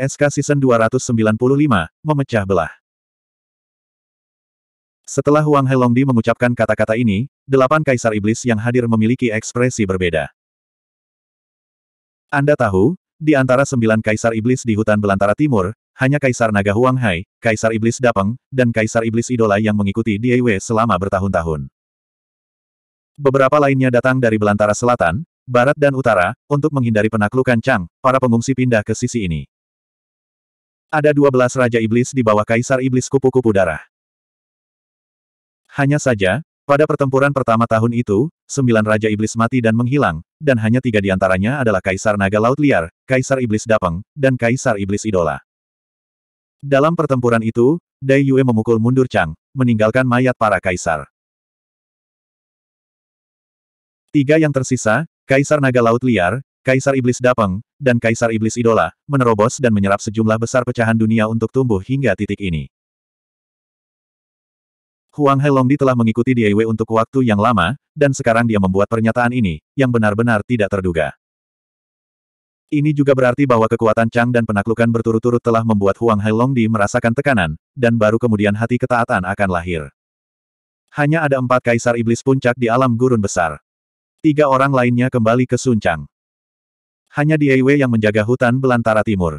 ESK Season 295, memecah belah. Setelah Huang Helongdi mengucapkan kata-kata ini, delapan kaisar iblis yang hadir memiliki ekspresi berbeda. Anda tahu, di antara sembilan kaisar iblis di hutan belantara timur, hanya Kaisar Naga Huang Hai, Kaisar Iblis Dapeng, dan Kaisar Iblis Idola yang mengikuti DIW selama bertahun-tahun. Beberapa lainnya datang dari belantara selatan, barat dan utara, untuk menghindari penaklukan Chang, para pengungsi pindah ke sisi ini. Ada 12 Raja Iblis di bawah Kaisar Iblis Kupu-Kupu Darah. Hanya saja, pada pertempuran pertama tahun itu, sembilan Raja Iblis mati dan menghilang, dan hanya tiga di antaranya adalah Kaisar Naga Laut Liar, Kaisar Iblis Dapeng, dan Kaisar Iblis Idola. Dalam pertempuran itu, Dai Yue memukul mundur Chang, meninggalkan mayat para kaisar. Tiga yang tersisa, Kaisar Naga Laut Liar, Kaisar Iblis Dapeng, dan Kaisar Iblis Idola, menerobos dan menyerap sejumlah besar pecahan dunia untuk tumbuh hingga titik ini. Huang Helongdi telah mengikuti Diewe untuk waktu yang lama, dan sekarang dia membuat pernyataan ini, yang benar-benar tidak terduga. Ini juga berarti bahwa kekuatan Chang dan penaklukan berturut-turut telah membuat Huang Helongdi merasakan tekanan, dan baru kemudian hati ketaatan akan lahir. Hanya ada empat kaisar iblis puncak di alam gurun besar. Tiga orang lainnya kembali ke Suncang. Hanya Wei yang menjaga hutan belantara timur.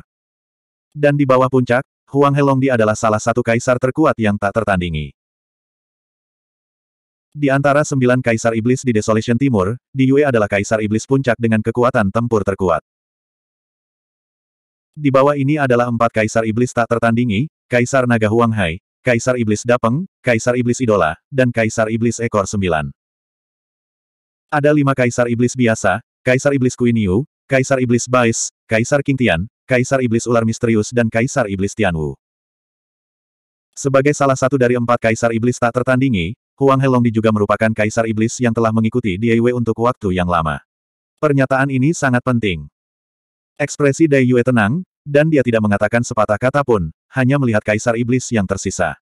Dan di bawah puncak, Huang Helongdi adalah salah satu kaisar terkuat yang tak tertandingi. Di antara sembilan kaisar iblis di Desolation Timur, Wei adalah kaisar iblis puncak dengan kekuatan tempur terkuat. Di bawah ini adalah empat kaisar iblis tak tertandingi, Kaisar Naga Huang Hai, Kaisar Iblis Dapeng, Kaisar Iblis Idola, dan Kaisar Iblis Ekor Sembilan. Ada lima kaisar iblis biasa, kaisar iblis Queen Yu, kaisar iblis Bais, kaisar King Tian, kaisar iblis ular misterius dan kaisar iblis Tianwu. Sebagai salah satu dari empat kaisar iblis tak tertandingi, Huang Helongdi juga merupakan kaisar iblis yang telah mengikuti Daiwe untuk waktu yang lama. Pernyataan ini sangat penting. Ekspresi Dai Yue tenang, dan dia tidak mengatakan sepatah kata pun, hanya melihat kaisar iblis yang tersisa.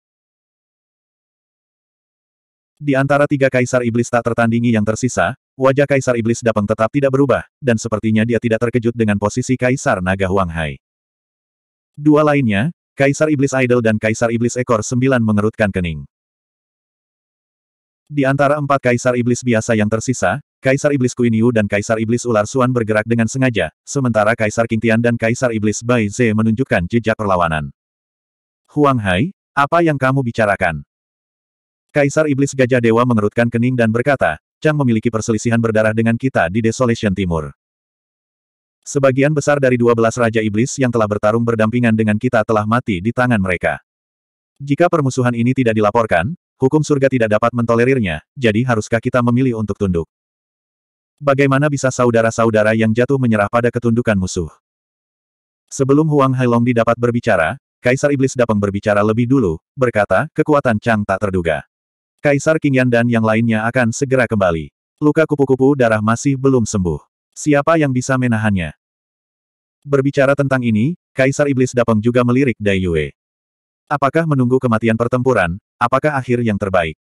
Di antara tiga kaisar iblis tak tertandingi yang tersisa, wajah kaisar iblis Dapeng tetap tidak berubah, dan sepertinya dia tidak terkejut dengan posisi kaisar naga Huang Hai. Dua lainnya, kaisar iblis idol dan kaisar iblis ekor sembilan mengerutkan kening. Di antara empat kaisar iblis biasa yang tersisa, Kaisar Iblis Queen Yu dan Kaisar Iblis Ular Suan bergerak dengan sengaja, sementara Kaisar King Tian dan Kaisar Iblis Bai Ze menunjukkan jejak perlawanan. Huang Hai, apa yang kamu bicarakan? Kaisar Iblis Gajah Dewa mengerutkan kening dan berkata, Chang memiliki perselisihan berdarah dengan kita di Desolation Timur. Sebagian besar dari 12 Raja Iblis yang telah bertarung berdampingan dengan kita telah mati di tangan mereka. Jika permusuhan ini tidak dilaporkan, hukum surga tidak dapat mentolerirnya, jadi haruskah kita memilih untuk tunduk? Bagaimana bisa saudara-saudara yang jatuh menyerah pada ketundukan musuh? Sebelum Huang Hailong dapat berbicara, Kaisar Iblis Dapeng berbicara lebih dulu, berkata, kekuatan Chang tak terduga. Kaisar King Yan dan yang lainnya akan segera kembali. Luka kupu-kupu darah masih belum sembuh. Siapa yang bisa menahannya? Berbicara tentang ini, Kaisar Iblis Dapeng juga melirik Dai Yue. Apakah menunggu kematian pertempuran, apakah akhir yang terbaik?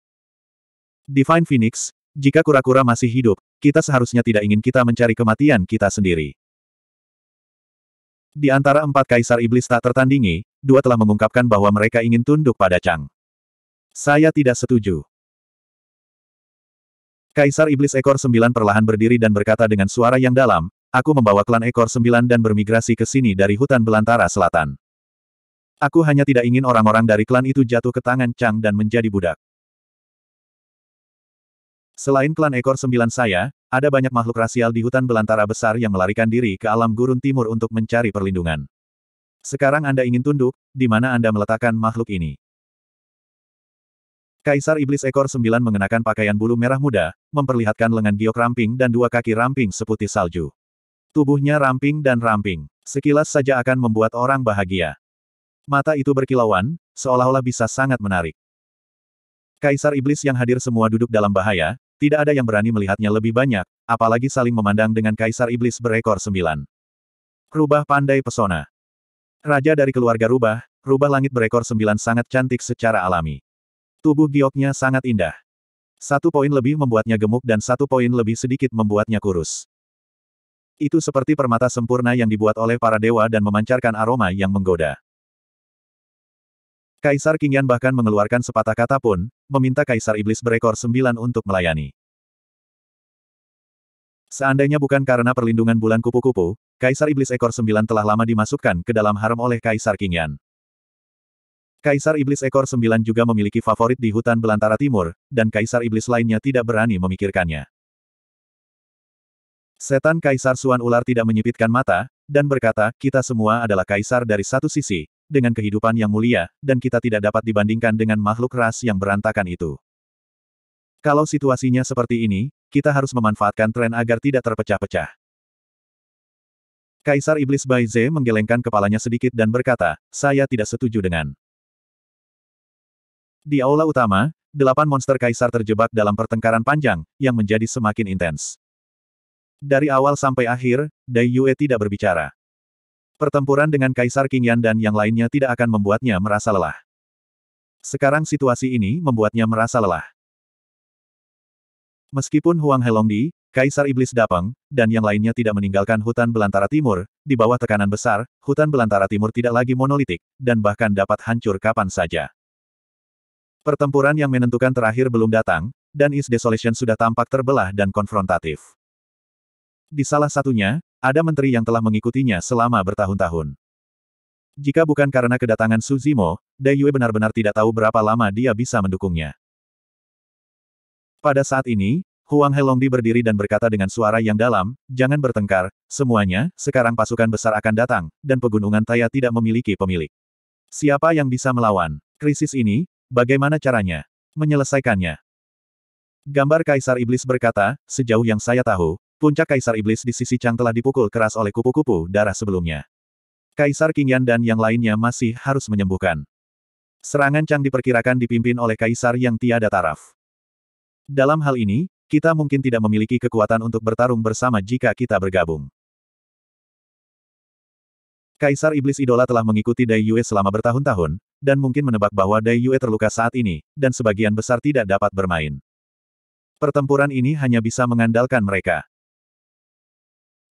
Divine Phoenix, jika kura-kura masih hidup, kita seharusnya tidak ingin kita mencari kematian kita sendiri. Di antara empat kaisar iblis tak tertandingi, dua telah mengungkapkan bahwa mereka ingin tunduk pada Chang. Saya tidak setuju. Kaisar Iblis Ekor Sembilan perlahan berdiri dan berkata dengan suara yang dalam, aku membawa klan Ekor Sembilan dan bermigrasi ke sini dari hutan belantara selatan. Aku hanya tidak ingin orang-orang dari klan itu jatuh ke tangan Chang dan menjadi budak. Selain klan Ekor Sembilan saya, ada banyak makhluk rasial di hutan belantara besar yang melarikan diri ke alam gurun timur untuk mencari perlindungan. Sekarang Anda ingin tunduk, di mana Anda meletakkan makhluk ini? Kaisar Iblis Ekor Sembilan mengenakan pakaian bulu merah muda, memperlihatkan lengan giok ramping dan dua kaki ramping seputih salju. Tubuhnya ramping dan ramping. Sekilas saja akan membuat orang bahagia. Mata itu berkilauan, seolah-olah bisa sangat menarik. Kaisar Iblis yang hadir semua duduk dalam bahaya, tidak ada yang berani melihatnya lebih banyak, apalagi saling memandang dengan Kaisar Iblis berekor sembilan. Rubah pandai pesona. Raja dari keluarga rubah, rubah langit berekor sembilan sangat cantik secara alami. Tubuh gioknya sangat indah. Satu poin lebih membuatnya gemuk dan satu poin lebih sedikit membuatnya kurus. Itu seperti permata sempurna yang dibuat oleh para dewa dan memancarkan aroma yang menggoda. Kaisar Qingyan bahkan mengeluarkan sepatah kata pun, meminta Kaisar Iblis berekor sembilan untuk melayani. Seandainya bukan karena perlindungan bulan kupu-kupu, Kaisar Iblis ekor sembilan telah lama dimasukkan ke dalam harem oleh Kaisar Qingyan. Kaisar Iblis ekor sembilan juga memiliki favorit di hutan belantara timur, dan Kaisar Iblis lainnya tidak berani memikirkannya. Setan Kaisar Suan Ular tidak menyipitkan mata, dan berkata, kita semua adalah Kaisar dari satu sisi, dengan kehidupan yang mulia, dan kita tidak dapat dibandingkan dengan makhluk ras yang berantakan itu. Kalau situasinya seperti ini, kita harus memanfaatkan tren agar tidak terpecah-pecah. Kaisar Iblis Baize menggelengkan kepalanya sedikit dan berkata, saya tidak setuju dengan. Di aula utama, delapan monster kaisar terjebak dalam pertengkaran panjang, yang menjadi semakin intens. Dari awal sampai akhir, Dai Yue tidak berbicara. Pertempuran dengan Kaisar Qingyan dan yang lainnya tidak akan membuatnya merasa lelah. Sekarang situasi ini membuatnya merasa lelah. Meskipun Huang Helongdi, Kaisar Iblis Dapeng, dan yang lainnya tidak meninggalkan hutan belantara timur, di bawah tekanan besar, hutan belantara timur tidak lagi monolitik, dan bahkan dapat hancur kapan saja. Pertempuran yang menentukan terakhir belum datang, dan East Desolation sudah tampak terbelah dan konfrontatif. Di salah satunya, ada menteri yang telah mengikutinya selama bertahun-tahun. Jika bukan karena kedatangan Su Zimo, Dai Yue benar-benar tidak tahu berapa lama dia bisa mendukungnya. Pada saat ini, Huang Helongdi berdiri dan berkata dengan suara yang dalam, jangan bertengkar, semuanya, sekarang pasukan besar akan datang, dan pegunungan Taya tidak memiliki pemilik. Siapa yang bisa melawan? Krisis ini, bagaimana caranya? Menyelesaikannya. Gambar Kaisar Iblis berkata, sejauh yang saya tahu, Puncak Kaisar Iblis di sisi Chang telah dipukul keras oleh kupu-kupu darah sebelumnya. Kaisar Qingyan dan yang lainnya masih harus menyembuhkan. Serangan Chang diperkirakan dipimpin oleh Kaisar yang tiada taraf. Dalam hal ini, kita mungkin tidak memiliki kekuatan untuk bertarung bersama jika kita bergabung. Kaisar Iblis Idola telah mengikuti Dai Yue selama bertahun-tahun, dan mungkin menebak bahwa Dai Yue terluka saat ini, dan sebagian besar tidak dapat bermain. Pertempuran ini hanya bisa mengandalkan mereka.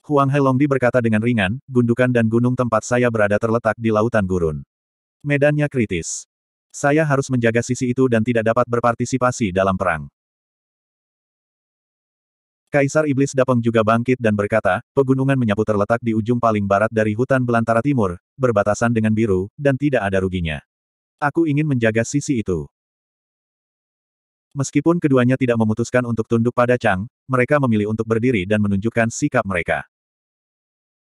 Huang Helongdi berkata dengan ringan, gundukan dan gunung tempat saya berada terletak di lautan gurun. Medannya kritis. Saya harus menjaga sisi itu dan tidak dapat berpartisipasi dalam perang. Kaisar Iblis Dapeng juga bangkit dan berkata, pegunungan menyapu terletak di ujung paling barat dari hutan belantara timur, berbatasan dengan biru, dan tidak ada ruginya. Aku ingin menjaga sisi itu. Meskipun keduanya tidak memutuskan untuk tunduk pada Chang, mereka memilih untuk berdiri dan menunjukkan sikap mereka.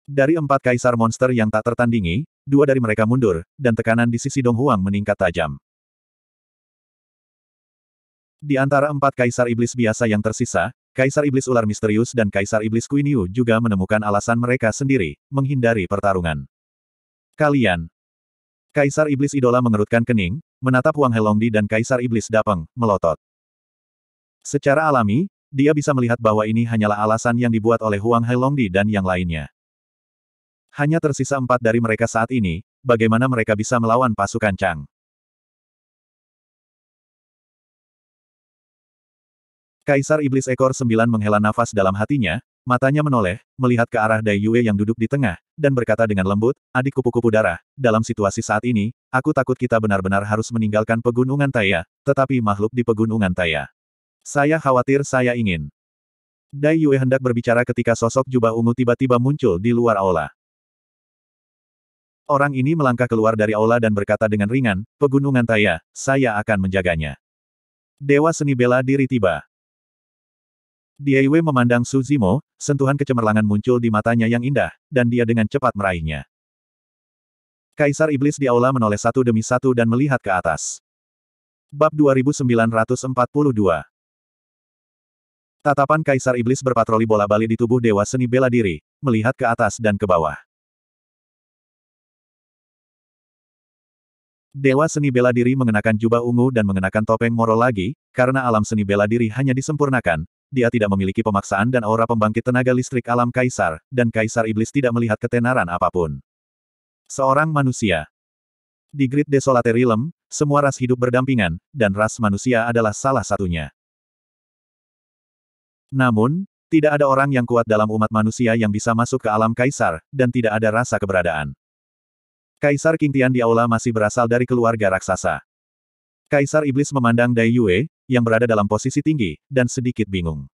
Dari empat kaisar monster yang tak tertandingi, dua dari mereka mundur, dan tekanan di sisi Dong Huang meningkat tajam. Di antara empat kaisar iblis biasa yang tersisa, Kaisar Iblis Ular Misterius dan Kaisar Iblis Yu juga menemukan alasan mereka sendiri, menghindari pertarungan. Kalian. Kaisar Iblis Idola mengerutkan kening, menatap Huang Helongdi dan Kaisar Iblis Dapeng, melotot. Secara alami, dia bisa melihat bahwa ini hanyalah alasan yang dibuat oleh Huang Helongdi dan yang lainnya. Hanya tersisa empat dari mereka saat ini, bagaimana mereka bisa melawan pasukan Chang? Kaisar Iblis Ekor Sembilan menghela nafas dalam hatinya, matanya menoleh, melihat ke arah Dai Yue yang duduk di tengah, dan berkata dengan lembut, adik kupu-kupu darah, dalam situasi saat ini, aku takut kita benar-benar harus meninggalkan pegunungan Taya, tetapi makhluk di pegunungan Taya. Saya khawatir saya ingin. Dai Yue hendak berbicara ketika sosok jubah ungu tiba-tiba muncul di luar aula. Orang ini melangkah keluar dari aula dan berkata dengan ringan, Pegunungan Taya, saya akan menjaganya. Dewa seni bela diri tiba. Diaiwe memandang Su Zimo, sentuhan kecemerlangan muncul di matanya yang indah, dan dia dengan cepat meraihnya. Kaisar Iblis di aula menoleh satu demi satu dan melihat ke atas. Bab 2942 Tatapan Kaisar Iblis berpatroli bola-balik di tubuh Dewa Seni Bela Diri, melihat ke atas dan ke bawah. Dewa seni bela diri mengenakan jubah ungu dan mengenakan topeng moro lagi, karena alam seni bela diri hanya disempurnakan, dia tidak memiliki pemaksaan dan aura pembangkit tenaga listrik alam kaisar, dan kaisar iblis tidak melihat ketenaran apa pun. Seorang manusia. Di Grid Desolate Realm, semua ras hidup berdampingan, dan ras manusia adalah salah satunya. Namun, Tidak ada orang yang kuat dalam umat manusia yang bisa masuk ke alam kaisar, dan tidak ada rasa keberadaan. Kaisar King Tian di aula masih berasal dari keluarga raksasa. Kaisar Iblis memandang Dai Yue, yang berada dalam posisi tinggi, dan sedikit bingung.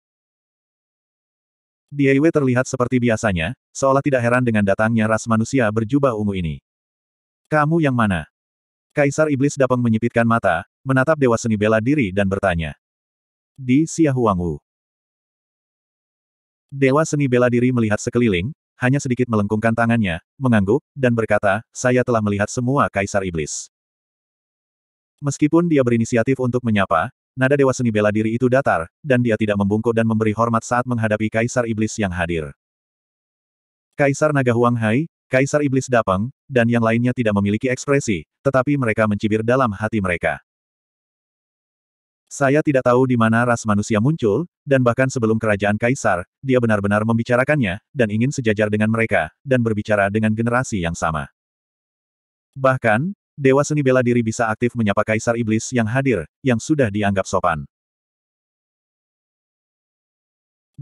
Dai Yue terlihat seperti biasanya, seolah tidak heran dengan datangnya ras manusia berjubah ungu ini. Kamu yang mana? Kaisar Iblis Dapeng menyipitkan mata, menatap Dewa Seni bela diri dan bertanya. Di Xia Huangwu. Dewa seni bela diri melihat sekeliling, hanya sedikit melengkungkan tangannya, mengangguk, dan berkata, saya telah melihat semua kaisar iblis. Meskipun dia berinisiatif untuk menyapa, nada dewa seni bela diri itu datar, dan dia tidak membungkuk dan memberi hormat saat menghadapi kaisar iblis yang hadir. Kaisar Naga Huang Hai, Kaisar Iblis Dapeng, dan yang lainnya tidak memiliki ekspresi, tetapi mereka mencibir dalam hati mereka. Saya tidak tahu di mana ras manusia muncul, dan bahkan sebelum kerajaan kaisar, dia benar-benar membicarakannya, dan ingin sejajar dengan mereka, dan berbicara dengan generasi yang sama. Bahkan, Dewa Seni Bela Diri bisa aktif menyapa kaisar iblis yang hadir, yang sudah dianggap sopan.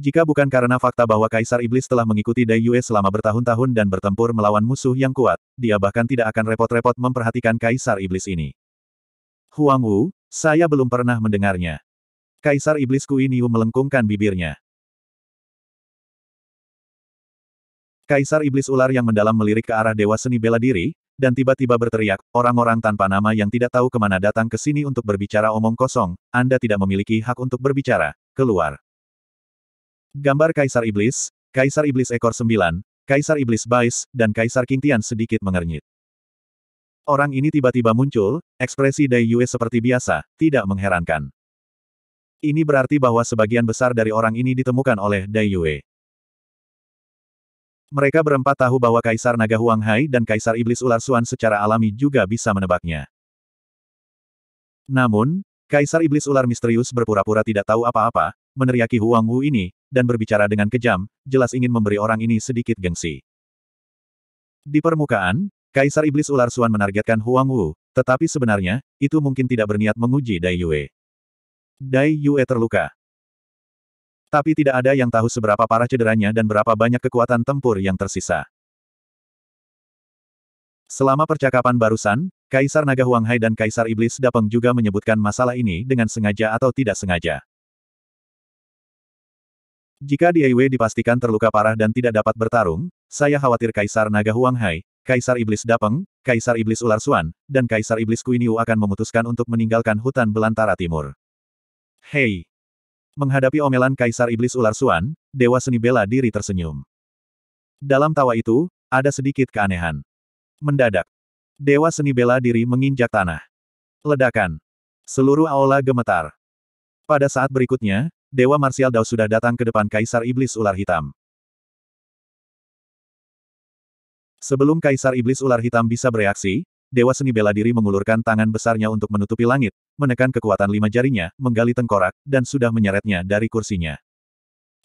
Jika bukan karena fakta bahwa Kaisar Iblis telah mengikuti Dai Yue selama bertahun-tahun dan bertempur melawan musuh yang kuat, dia bahkan tidak akan repot-repot memperhatikan Kaisar Iblis ini. Huang Wu, saya belum pernah mendengarnya. Kaisar Iblis Kui Niu melengkungkan bibirnya. Kaisar Iblis Ular yang mendalam melirik ke arah Dewa Seni Bela Diri, dan tiba-tiba berteriak, orang-orang tanpa nama yang tidak tahu ke mana datang ke sini untuk berbicara omong kosong, Anda tidak memiliki hak untuk berbicara, keluar. Gambar Kaisar Iblis, Kaisar Iblis Ekor Sembilan, Kaisar Iblis Bais, dan Kaisar Kintian sedikit mengernyit. Orang ini tiba-tiba muncul, ekspresi Dai Yue seperti biasa, tidak mengherankan. Ini berarti bahwa sebagian besar dari orang ini ditemukan oleh Dai Yue. Mereka berempat tahu bahwa Kaisar Naga Huang Hai dan Kaisar Iblis Ular Suan secara alami juga bisa menebaknya. Namun, Kaisar Iblis Ular misterius berpura-pura tidak tahu apa-apa, meneriaki Huang Wu ini, dan berbicara dengan kejam, jelas ingin memberi orang ini sedikit gengsi. Di permukaan, Kaisar Iblis Ular Suan menargetkan Huang Wu, tetapi sebenarnya, itu mungkin tidak berniat menguji Dai Yue. Dai Yue terluka. Tapi tidak ada yang tahu seberapa parah cederanya dan berapa banyak kekuatan tempur yang tersisa. Selama percakapan barusan, Kaisar Naga Huang Hai dan Kaisar Iblis Dapeng juga menyebutkan masalah ini dengan sengaja atau tidak sengaja. Jika Yue dipastikan terluka parah dan tidak dapat bertarung, saya khawatir Kaisar Naga Huang Hai, Kaisar Iblis Dapeng, Kaisar Iblis Ular Suan, dan Kaisar Iblis Kuiniu akan memutuskan untuk meninggalkan hutan belantara timur. Hei! Menghadapi omelan Kaisar Iblis Ular Suan, Dewa Seni Bela Diri tersenyum. Dalam tawa itu, ada sedikit keanehan. Mendadak. Dewa Seni Bela Diri menginjak tanah. Ledakan. Seluruh aula gemetar. Pada saat berikutnya, Dewa Marsial Dao sudah datang ke depan Kaisar Iblis Ular Hitam. Sebelum Kaisar Iblis Ular Hitam bisa bereaksi, Dewa Seni Bela Diri mengulurkan tangan besarnya untuk menutupi langit, menekan kekuatan lima jarinya, menggali tengkorak, dan sudah menyeretnya dari kursinya.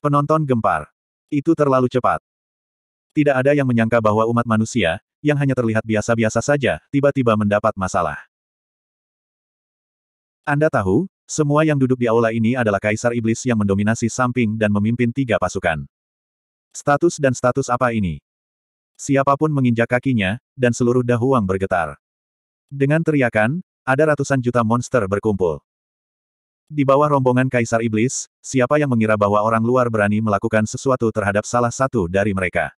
Penonton gempar. Itu terlalu cepat. Tidak ada yang menyangka bahwa umat manusia, yang hanya terlihat biasa-biasa saja, tiba-tiba mendapat masalah. Anda tahu, semua yang duduk di aula ini adalah Kaisar Iblis yang mendominasi samping dan memimpin tiga pasukan. Status dan status apa ini? Siapa pun menginjak kakinya, dan seluruh dahuang bergetar. Dengan teriakan, ada ratusan juta monster berkumpul. Di bawah rombongan Kaisar Iblis, siapa yang mengira bahwa orang luar berani melakukan sesuatu terhadap salah satu dari mereka?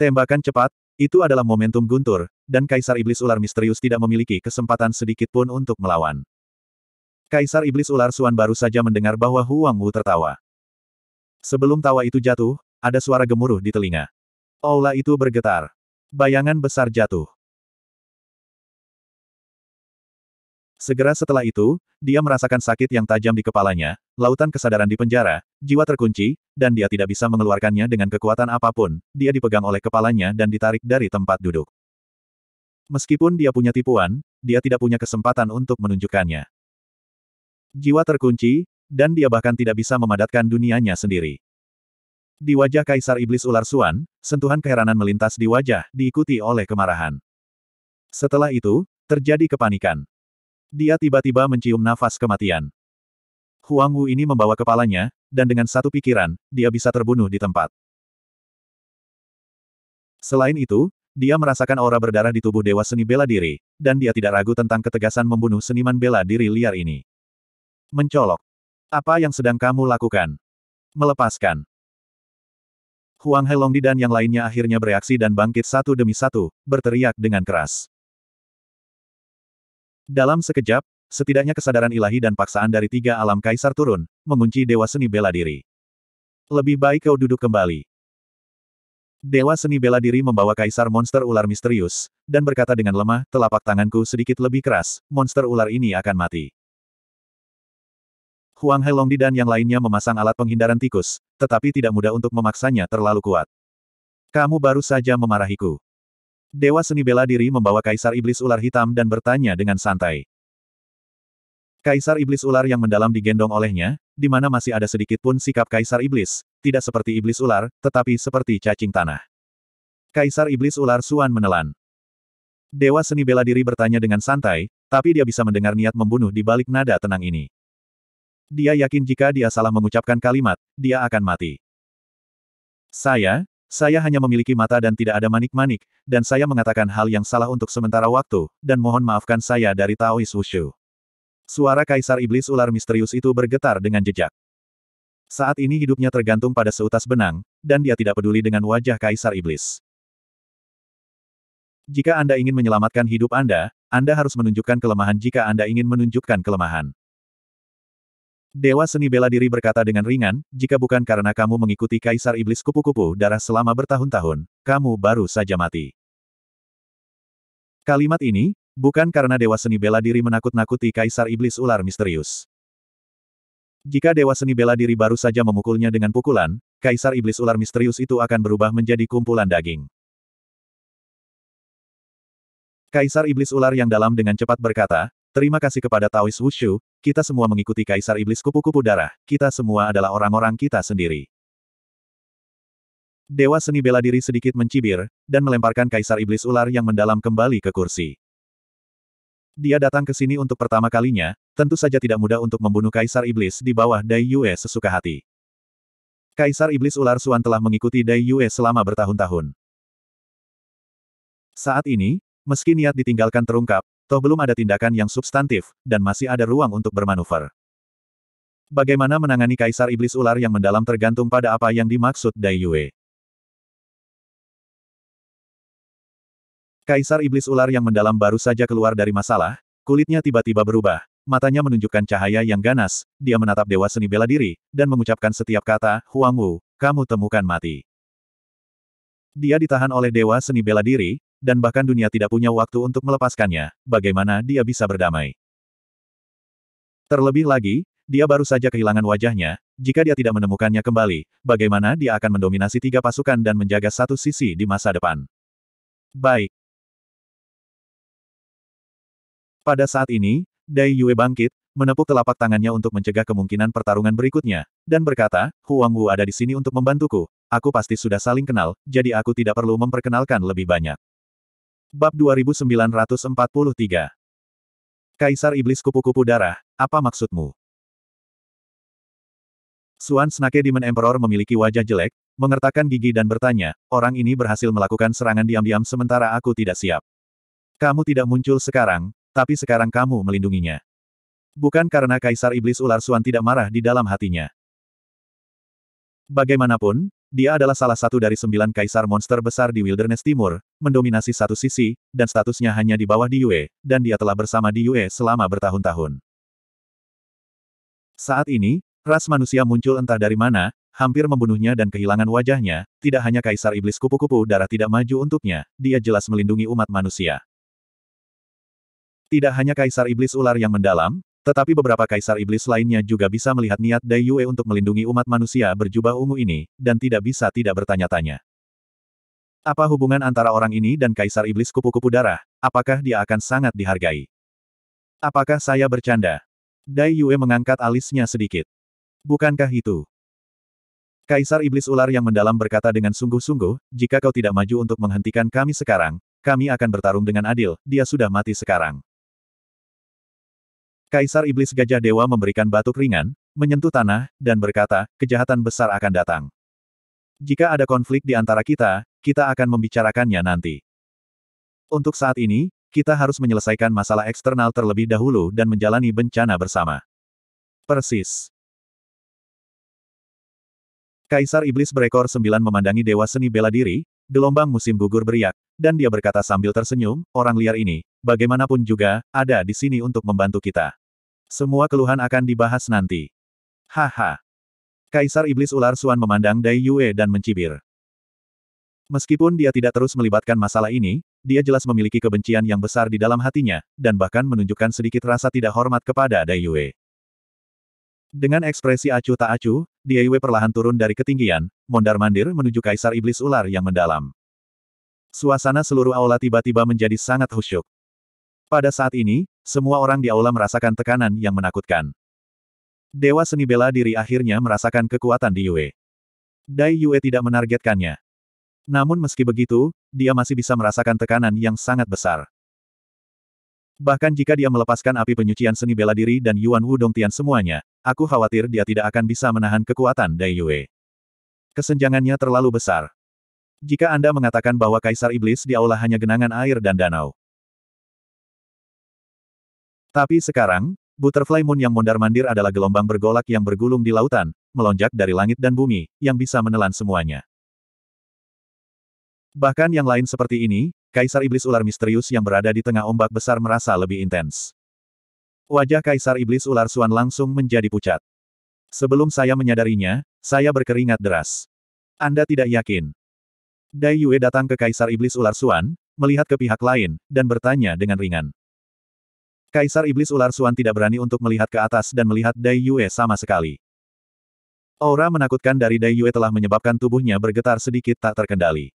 Tembakan cepat, itu adalah momentum guntur, dan Kaisar Iblis Ular Misterius tidak memiliki kesempatan sedikit pun untuk melawan. Kaisar Iblis Ular Suan baru saja mendengar bahwa Huang Wu tertawa. Sebelum tawa itu jatuh, ada suara gemuruh di telinga. Aula itu bergetar. Bayangan besar jatuh. Segera setelah itu, dia merasakan sakit yang tajam di kepalanya, lautan kesadaran di penjara, jiwa terkunci, dan dia tidak bisa mengeluarkannya dengan kekuatan apa pun, dia dipegang oleh kepalanya dan ditarik dari tempat duduk. Meskipun dia punya tipuan, dia tidak punya kesempatan untuk menunjukkannya. Jiwa terkunci, dan dia bahkan tidak bisa memadatkan dunianya sendiri. Di wajah Kaisar Iblis Ular Suan, sentuhan keheranan melintas di wajah, diikuti oleh kemarahan. Setelah itu, terjadi kepanikan. Dia tiba-tiba mencium nafas kematian. Huang Wu ini membawa kepalanya, dan dengan satu pikiran, dia bisa terbunuh di tempat. Selain itu, dia merasakan aura berdarah di tubuh Dewa Seni Bela Diri, dan dia tidak ragu tentang ketegasan membunuh seniman bela diri liar ini. Mencolok. Apa yang sedang kamu lakukan? Melepaskan. Huang Helongdi dan yang lainnya akhirnya bereaksi dan bangkit satu demi satu, berteriak dengan keras. Dalam sekejap, setidaknya kesadaran ilahi dan paksaan dari tiga alam kaisar turun, mengunci Dewa Seni Bela Diri. Lebih baik kau duduk kembali. Dewa Seni Bela Diri membawa kaisar monster ular misterius, dan berkata dengan lemah, telapak tanganku sedikit lebih keras, monster ular ini akan mati. Huang Helongdi dan yang lainnya memasang alat penghindaran tikus, tetapi tidak mudah untuk memaksanya terlalu kuat. Kamu baru saja memarahiku. Dewa seni bela diri membawa Kaisar Iblis Ular Hitam dan bertanya dengan santai. Kaisar Iblis Ular yang mendalam digendong olehnya, di mana masih ada sedikit pun sikap Kaisar Iblis, tidak seperti Iblis Ular, tetapi seperti cacing tanah. Kaisar Iblis Ular Suan menelan. Dewa seni bela diri bertanya dengan santai, tapi dia bisa mendengar niat membunuh di balik nada tenang ini. Dia yakin jika dia salah mengucapkan kalimat, dia akan mati. Saya, saya hanya memiliki mata dan tidak ada manik-manik, dan saya mengatakan hal yang salah untuk sementara waktu, dan mohon maafkan saya dari Taois Wushu. Suara Kaisar Iblis Ular Misterius itu bergetar dengan jejak. Saat ini hidupnya tergantung pada seutas benang, dan dia tidak peduli dengan wajah Kaisar Iblis. Jika Anda ingin menyelamatkan hidup Anda, Anda harus menunjukkan kelemahan jika Anda ingin menunjukkan kelemahan. Dewa seni bela diri berkata dengan ringan, jika bukan karena kamu mengikuti Kaisar Iblis kupu-kupu darah selama bertahun-tahun, kamu baru saja mati. Kalimat ini, bukan karena Dewa seni bela diri menakut-nakuti Kaisar Iblis ular misterius. Jika Dewa seni bela diri baru saja memukulnya dengan pukulan, Kaisar Iblis ular misterius itu akan berubah menjadi kumpulan daging. Kaisar Iblis Ular yang dalam dengan cepat berkata, Terima kasih kepada Taois Wushu, kita semua mengikuti Kaisar Iblis Kupu-Kupu Darah, kita semua adalah orang-orang kita sendiri. Dewa seni bela diri sedikit mencibir, dan melemparkan Kaisar Iblis Ular yang mendalam kembali ke kursi. Dia datang ke sini untuk pertama kalinya, tentu saja tidak mudah untuk membunuh Kaisar Iblis di bawah Dai Yue sesuka hati. Kaisar Iblis Ular Suan telah mengikuti Dai Yue selama bertahun-tahun. Saat ini, meski niat ditinggalkan terungkap, Toh belum ada tindakan yang substantif, dan masih ada ruang untuk bermanuver. Bagaimana menangani Kaisar Iblis Ular yang mendalam tergantung pada apa yang dimaksud Dai Yue. Kaisar Iblis Ular yang mendalam baru saja keluar dari masalah, kulitnya tiba-tiba berubah, matanya menunjukkan cahaya yang ganas, dia menatap Dewa Seni Bela Diri, dan mengucapkan setiap kata, Huang Wu, kamu temukan mati. Dia ditahan oleh Dewa Seni Bela Diri, dan bahkan dunia tidak punya waktu untuk melepaskannya, bagaimana dia bisa berdamai. Terlebih lagi, dia baru saja kehilangan wajahnya, jika dia tidak menemukannya kembali, bagaimana dia akan mendominasi tiga pasukan dan menjaga satu sisi di masa depan. Baik. Pada saat ini, Dai Yue bangkit, menepuk telapak tangannya untuk mencegah kemungkinan pertarungan berikutnya, dan berkata, Huang Wu ada di sini untuk membantuku, aku pasti sudah saling kenal, jadi aku tidak perlu memperkenalkan lebih banyak. Bab 2943 Kaisar Iblis Kupu-Kupu Darah, apa maksudmu? Suan Snake Demon Emperor memiliki wajah jelek, mengertakkan gigi dan bertanya, orang ini berhasil melakukan serangan diam-diam sementara aku tidak siap. Kamu tidak muncul sekarang, tapi sekarang kamu melindunginya. Bukan karena Kaisar Iblis Ular Suan tidak marah di dalam hatinya. Bagaimanapun, dia adalah salah satu dari sembilan kaisar monster besar di Wilderness Timur, mendominasi satu sisi, dan statusnya hanya di bawah Diyue, dan dia telah bersama Diyue selama bertahun-tahun. Saat ini, ras manusia muncul entah dari mana, hampir membunuhnya dan kehilangan wajahnya, tidak hanya kaisar iblis kupu-kupu darah tidak maju untuknya, dia jelas melindungi umat manusia. Tidak hanya kaisar iblis ular yang mendalam, tetapi beberapa kaisar iblis lainnya juga bisa melihat niat Dai Yue untuk melindungi umat manusia berjubah ungu ini, dan tidak bisa tidak bertanya-tanya. Apa hubungan antara orang ini dan kaisar iblis kupu-kupu darah? Apakah dia akan sangat dihargai? Apakah saya bercanda? Dai Yue mengangkat alisnya sedikit. Bukankah itu? Kaisar iblis ular yang mendalam berkata dengan sungguh-sungguh, jika kau tidak maju untuk menghentikan kami sekarang, kami akan bertarung dengan adil, dia sudah mati sekarang. Kaisar Iblis Gajah Dewa memberikan batuk ringan, menyentuh tanah, dan berkata, kejahatan besar akan datang. Jika ada konflik di antara kita, kita akan membicarakannya nanti. Untuk saat ini, kita harus menyelesaikan masalah eksternal terlebih dahulu dan menjalani bencana bersama. Persis. Kaisar Iblis berekor sembilan memandangi Dewa Seni bela diri, gelombang musim gugur beriak, dan dia berkata sambil tersenyum, orang liar ini, bagaimanapun juga, ada di sini untuk membantu kita. Semua keluhan akan dibahas nanti. Haha. Kaisar Iblis Ular Suan memandang Dai Yue dan mencibir. Meskipun dia tidak terus melibatkan masalah ini, dia jelas memiliki kebencian yang besar di dalam hatinya, dan bahkan menunjukkan sedikit rasa tidak hormat kepada Dai Yue. Dengan ekspresi acuh tak acuh, Daiwe perlahan turun dari ketinggian, mondar-mandir menuju Kaisar Iblis Ular yang mendalam. Suasana seluruh aula tiba-tiba menjadi sangat khusyuk. Pada saat ini, semua orang di aula merasakan tekanan yang menakutkan. Dewa seni bela diri akhirnya merasakan kekuatan di Yue. Dai Yue tidak menargetkannya. Namun meski begitu, dia masih bisa merasakan tekanan yang sangat besar. Bahkan jika dia melepaskan api penyucian seni bela diri dan Yuan Wudong Tian semuanya, aku khawatir dia tidak akan bisa menahan kekuatan Dai Yue. Kesenjangannya terlalu besar. Jika Anda mengatakan bahwa Kaisar Iblis di aula hanya genangan air dan danau. Tapi sekarang, Butterfly Moon yang mondar-mandir adalah gelombang bergolak yang bergulung di lautan, melonjak dari langit dan bumi, yang bisa menelan semuanya. Bahkan yang lain seperti ini, Kaisar Iblis Ular misterius yang berada di tengah ombak besar merasa lebih intens. Wajah Kaisar Iblis Ular Suan langsung menjadi pucat. Sebelum saya menyadarinya, saya berkeringat deras. Anda tidak yakin. Dai Yue datang ke Kaisar Iblis Ular Suan, melihat ke pihak lain, dan bertanya dengan ringan. Kaisar Iblis Ular Suan tidak berani untuk melihat ke atas dan melihat Dai Yue sama sekali. Aura menakutkan dari Dai Yue telah menyebabkan tubuhnya bergetar sedikit tak terkendali.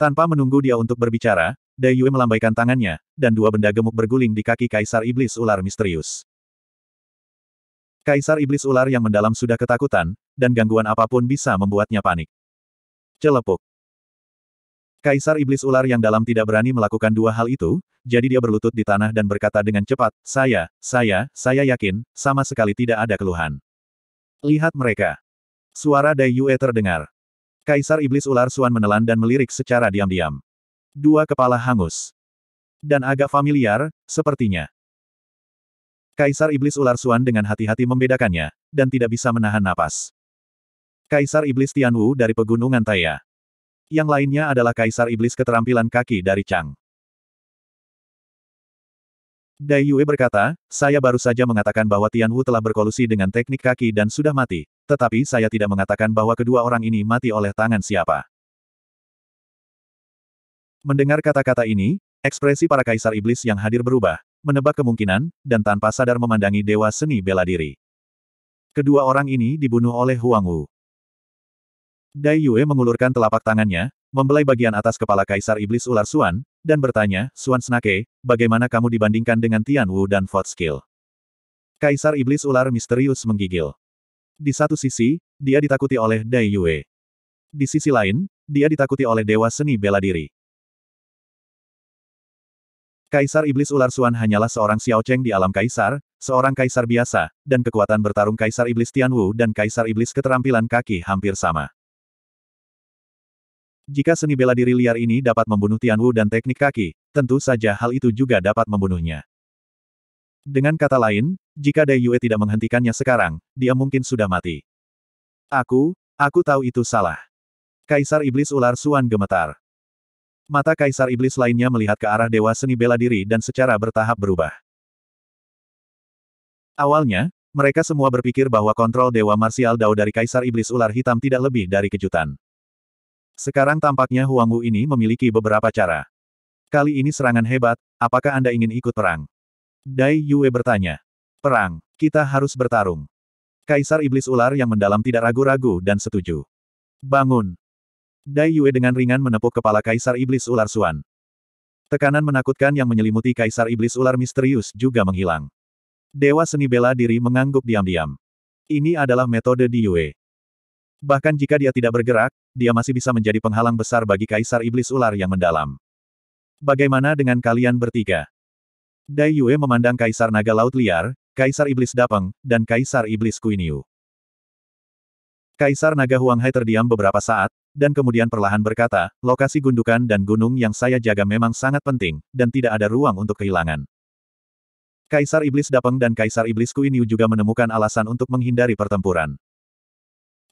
Tanpa menunggu dia untuk berbicara, Dai Yue melambaikan tangannya, dan dua benda gemuk berguling di kaki Kaisar Iblis Ular Misterius. Kaisar Iblis Ular yang mendalam sudah ketakutan, dan gangguan apa pun bisa membuatnya panik. Celepuk. Kaisar Iblis Ular yang dalam tidak berani melakukan dua hal itu, jadi dia berlutut di tanah dan berkata dengan cepat, saya, saya, saya yakin, sama sekali tidak ada keluhan. Lihat mereka. Suara Dai Yue terdengar. Kaisar Iblis Ular Suan menelan dan melirik secara diam-diam. Dua kepala hangus. Dan agak familiar, sepertinya. Kaisar Iblis Ular Suan dengan hati-hati membedakannya, dan tidak bisa menahan napas. Kaisar Iblis Tianwu dari Pegunungan Taya. Yang lainnya adalah Kaisar Iblis Keterampilan Kaki dari Chang. Dai Yue berkata, saya baru saja mengatakan bahwa Tian Wu telah berkolusi dengan teknik kaki dan sudah mati, tetapi saya tidak mengatakan bahwa kedua orang ini mati oleh tangan siapa. Mendengar kata-kata ini, ekspresi para kaisar iblis yang hadir berubah, menebak kemungkinan, dan tanpa sadar memandangi dewa seni bela diri. Kedua orang ini dibunuh oleh Huang Wu. Dai Yue mengulurkan telapak tangannya, membelai bagian atas kepala kaisar iblis ular Suan, dan bertanya, Suan Snake, bagaimana kamu dibandingkan dengan Tian Wu dan Fort Skill? Kaisar Iblis Ular misterius menggigil. Di satu sisi, dia ditakuti oleh Dai Yue. Di sisi lain, dia ditakuti oleh Dewa Seni Bela Diri. Kaisar Iblis Ular Suan hanyalah seorang Xiao Cheng di alam kaisar, seorang kaisar biasa, dan kekuatan bertarung Kaisar Iblis Tian Wu dan Kaisar Iblis keterampilan kaki hampir sama. Jika seni bela diri liar ini dapat membunuh Tianwu dan teknik kaki, tentu saja hal itu juga dapat membunuhnya. Dengan kata lain, jika Dai Yue tidak menghentikannya sekarang, dia mungkin sudah mati. Aku, aku tahu itu salah. Kaisar Iblis Ular Suan gemetar. Mata Kaisar Iblis lainnya melihat ke arah Dewa Seni Bela Diri dan secara bertahap berubah. Awalnya, mereka semua berpikir bahwa kontrol Dewa Marsial Dao dari Kaisar Iblis Ular Hitam tidak lebih dari kejutan. Sekarang tampaknya Huang Wu ini memiliki beberapa cara. Kali ini serangan hebat, apakah Anda ingin ikut perang? Dai Yue bertanya. Perang, kita harus bertarung. Kaisar Iblis Ular yang mendalam tidak ragu-ragu dan setuju. Bangun. Dai Yue dengan ringan menepuk kepala Kaisar Iblis Ular Suan. Tekanan menakutkan yang menyelimuti Kaisar Iblis Ular misterius juga menghilang. Dewa seni bela diri mengangguk diam-diam. Ini adalah metode Di Yue. Bahkan jika dia tidak bergerak, dia masih bisa menjadi penghalang besar bagi Kaisar Iblis Ular yang mendalam. Bagaimana dengan kalian bertiga? Dai Yue memandang Kaisar Naga Laut Liar, Kaisar Iblis Dapeng, dan Kaisar Iblis Kuiniu. Kaisar Naga Huang Hai terdiam beberapa saat, dan kemudian perlahan berkata, lokasi gundukan dan gunung yang saya jaga memang sangat penting, dan tidak ada ruang untuk kehilangan. Kaisar Iblis Dapeng dan Kaisar Iblis Kuiniu juga menemukan alasan untuk menghindari pertempuran.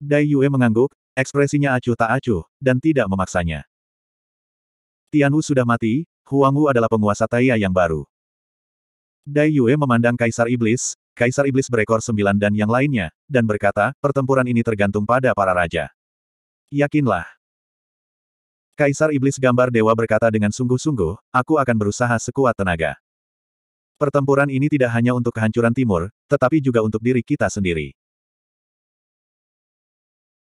Dai Yue mengangguk, ekspresinya acuh tak acuh, dan tidak memaksanya. Tianwu sudah mati, Huang Wu adalah penguasa Taya yang baru. Dai Yue memandang Kaisar Iblis, Kaisar Iblis berekor sembilan dan yang lainnya, dan berkata, pertempuran ini tergantung pada para raja. Yakinlah. Kaisar Iblis gambar dewa berkata dengan sungguh-sungguh, aku akan berusaha sekuat tenaga. Pertempuran ini tidak hanya untuk kehancuran timur, tetapi juga untuk diri kita sendiri.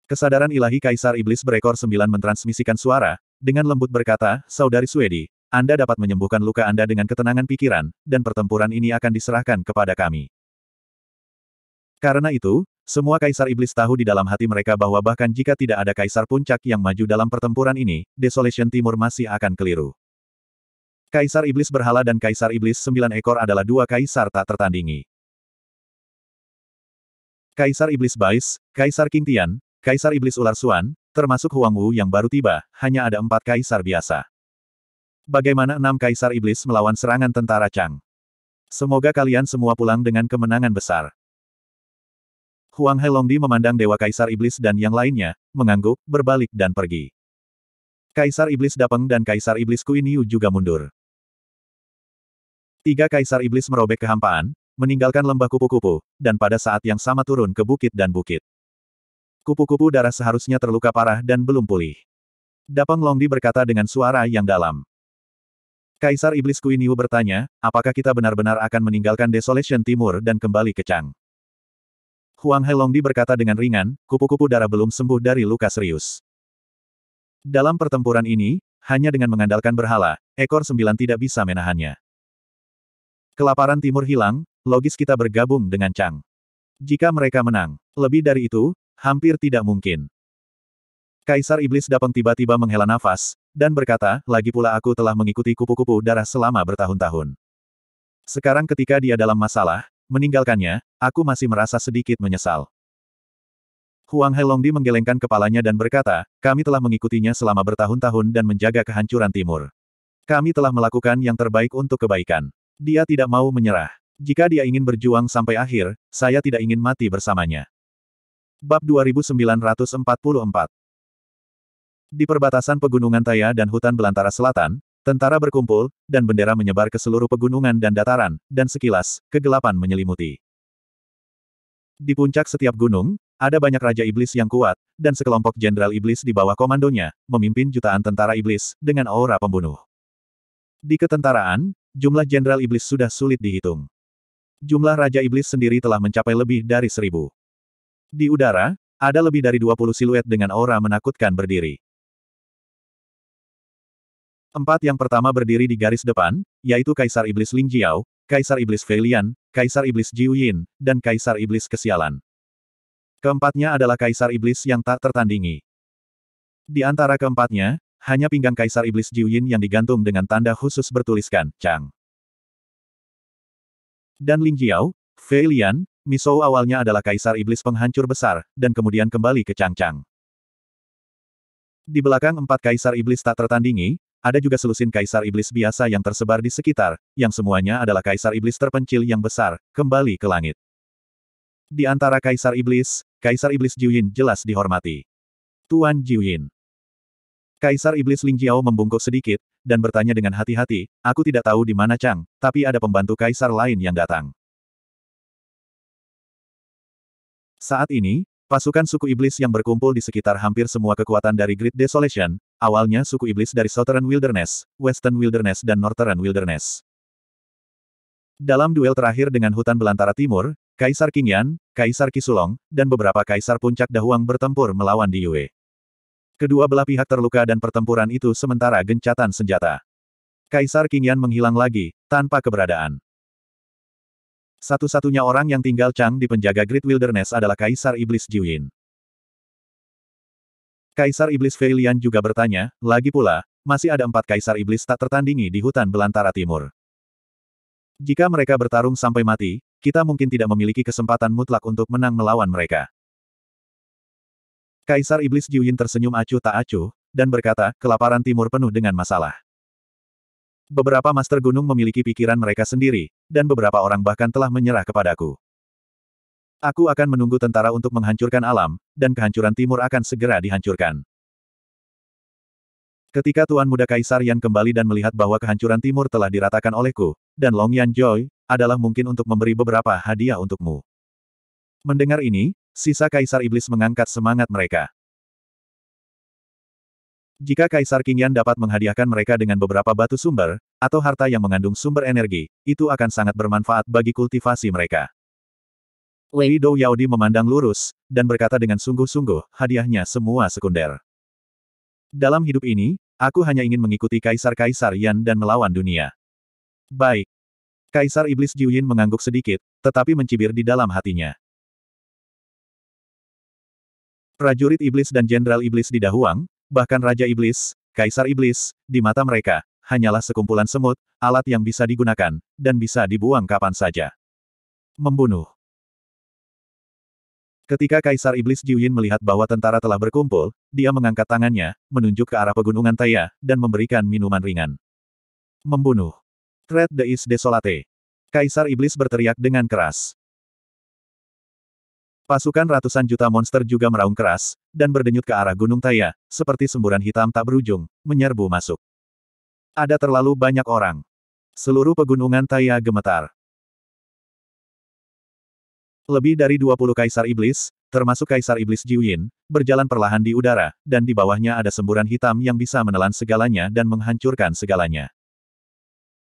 Kesadaran ilahi Kaisar Iblis berekor sembilan mentransmisikan suara, dengan lembut berkata, Saudari Swedi, anda dapat menyembuhkan luka Anda dengan ketenangan pikiran, dan pertempuran ini akan diserahkan kepada kami. Karena itu, semua kaisar iblis tahu di dalam hati mereka bahwa bahkan jika tidak ada kaisar puncak yang maju dalam pertempuran ini, Desolation Timur masih akan keliru. Kaisar iblis berhala dan kaisar iblis sembilan ekor adalah dua kaisar tak tertandingi. Kaisar iblis Bais, Kaisar King Tian, Kaisar iblis ular Suan, termasuk Huang Wu yang baru tiba, hanya ada empat kaisar biasa. Bagaimana enam kaisar iblis melawan serangan tentara Chang? Semoga kalian semua pulang dengan kemenangan besar. Huang Helongdi memandang Dewa Kaisar Iblis dan yang lainnya, mengangguk, berbalik dan pergi. Kaisar Iblis Dapeng dan Kaisar Iblis Kuiniu juga mundur. Tiga Kaisar Iblis merobek kehampaan, meninggalkan lembah kupu-kupu, dan pada saat yang sama turun ke bukit dan bukit. Kupu-kupu darah seharusnya terluka parah dan belum pulih. Dapeng Longdi berkata dengan suara yang dalam. Kaisar Iblis Kuiniu bertanya, apakah kita benar-benar akan meninggalkan Desolation Timur dan kembali ke Chang? Huang Helongdi berkata dengan ringan, kupu-kupu darah belum sembuh dari luka serius. Dalam pertempuran ini, hanya dengan mengandalkan berhala, ekor sembilan tidak bisa menahannya. Kelaparan timur hilang, logis kita bergabung dengan Chang. Jika mereka menang, lebih dari itu, hampir tidak mungkin. Kaisar Iblis Dapeng tiba-tiba menghela nafas, dan berkata, lagi pula aku telah mengikuti kupu-kupu darah selama bertahun-tahun. Sekarang ketika dia dalam masalah, meninggalkannya, aku masih merasa sedikit menyesal. Huang Helongdi menggelengkan kepalanya dan berkata, kami telah mengikutinya selama bertahun-tahun dan menjaga kehancuran timur. Kami telah melakukan yang terbaik untuk kebaikan. Dia tidak mau menyerah. Jika dia ingin berjuang sampai akhir, saya tidak ingin mati bersamanya. Bab 2944 di perbatasan pegunungan Taya dan hutan belantara selatan, tentara berkumpul, dan bendera menyebar ke seluruh pegunungan dan dataran, dan sekilas, kegelapan menyelimuti. Di puncak setiap gunung, ada banyak raja iblis yang kuat, dan sekelompok jenderal iblis di bawah komandonya, memimpin jutaan tentara iblis, dengan aura pembunuh. Di ketentaraan, jumlah jenderal iblis sudah sulit dihitung. Jumlah raja iblis sendiri telah mencapai lebih dari seribu. Di udara, ada lebih dari 20 siluet dengan aura menakutkan berdiri. Empat yang pertama berdiri di garis depan, yaitu Kaisar Iblis Ling Jiao, Kaisar Iblis Fei Lian, Kaisar Iblis Jiu Yin, dan Kaisar Iblis Kesialan. Keempatnya adalah Kaisar Iblis yang tak tertandingi. Di antara keempatnya, hanya pinggang Kaisar Iblis Jiu Yin yang digantung dengan tanda khusus bertuliskan, Chang. Dan Ling Jiao, Fei Misou awalnya adalah Kaisar Iblis penghancur besar, dan kemudian kembali ke Chang Chang. Di belakang empat Kaisar Iblis tak tertandingi, ada juga selusin kaisar iblis biasa yang tersebar di sekitar, yang semuanya adalah kaisar iblis terpencil yang besar, kembali ke langit. Di antara kaisar iblis, kaisar iblis Jiuyin jelas dihormati. Tuan Jiuyin. Kaisar iblis Ling Jiao membungkuk sedikit, dan bertanya dengan hati-hati, aku tidak tahu di mana Chang, tapi ada pembantu kaisar lain yang datang. Saat ini, Pasukan suku iblis yang berkumpul di sekitar hampir semua kekuatan dari Great Desolation, awalnya suku iblis dari Southern Wilderness, Western Wilderness dan Northern Wilderness. Dalam duel terakhir dengan hutan belantara timur, Kaisar Qingyan, Kaisar Kisulong, dan beberapa kaisar puncak Dahuang bertempur melawan Di Yue. Kedua belah pihak terluka dan pertempuran itu sementara gencatan senjata. Kaisar Qingyan menghilang lagi, tanpa keberadaan. Satu-satunya orang yang tinggal Chang di penjaga Great Wilderness adalah Kaisar Iblis Jiuyin. Kaisar Iblis Fei Lian juga bertanya, lagi pula, masih ada empat Kaisar Iblis tak tertandingi di hutan belantara timur. Jika mereka bertarung sampai mati, kita mungkin tidak memiliki kesempatan mutlak untuk menang melawan mereka. Kaisar Iblis Jiuyin tersenyum acuh tak acuh, dan berkata, kelaparan timur penuh dengan masalah. Beberapa master gunung memiliki pikiran mereka sendiri, dan beberapa orang bahkan telah menyerah kepadaku. Aku akan menunggu tentara untuk menghancurkan alam, dan kehancuran timur akan segera dihancurkan. Ketika Tuan Muda Kaisar Yan kembali dan melihat bahwa kehancuran timur telah diratakan olehku, dan Long Yan Joy, adalah mungkin untuk memberi beberapa hadiah untukmu. Mendengar ini, sisa Kaisar Iblis mengangkat semangat mereka. Jika Kaisar Qingyan dapat menghadiahkan mereka dengan beberapa batu sumber, atau harta yang mengandung sumber energi, itu akan sangat bermanfaat bagi kultivasi mereka. Wei Dou Yaodi memandang lurus, dan berkata dengan sungguh-sungguh, hadiahnya semua sekunder. Dalam hidup ini, aku hanya ingin mengikuti Kaisar-Kaisar Yan dan melawan dunia. Baik. Kaisar Iblis Jiuyin mengangguk sedikit, tetapi mencibir di dalam hatinya. Prajurit Iblis dan Jenderal Iblis di Dahuang, Bahkan Raja Iblis, Kaisar Iblis, di mata mereka, hanyalah sekumpulan semut, alat yang bisa digunakan, dan bisa dibuang kapan saja. Membunuh. Ketika Kaisar Iblis Jiuyin melihat bahwa tentara telah berkumpul, dia mengangkat tangannya, menunjuk ke arah pegunungan Taya, dan memberikan minuman ringan. Membunuh. Threat the is desolate. Kaisar Iblis berteriak dengan keras. Pasukan ratusan juta monster juga meraung keras, dan berdenyut ke arah Gunung Taya, seperti semburan hitam tak berujung, menyerbu masuk. Ada terlalu banyak orang. Seluruh pegunungan Taya gemetar. Lebih dari 20 Kaisar Iblis, termasuk Kaisar Iblis Jiuyin, berjalan perlahan di udara, dan di bawahnya ada semburan hitam yang bisa menelan segalanya dan menghancurkan segalanya.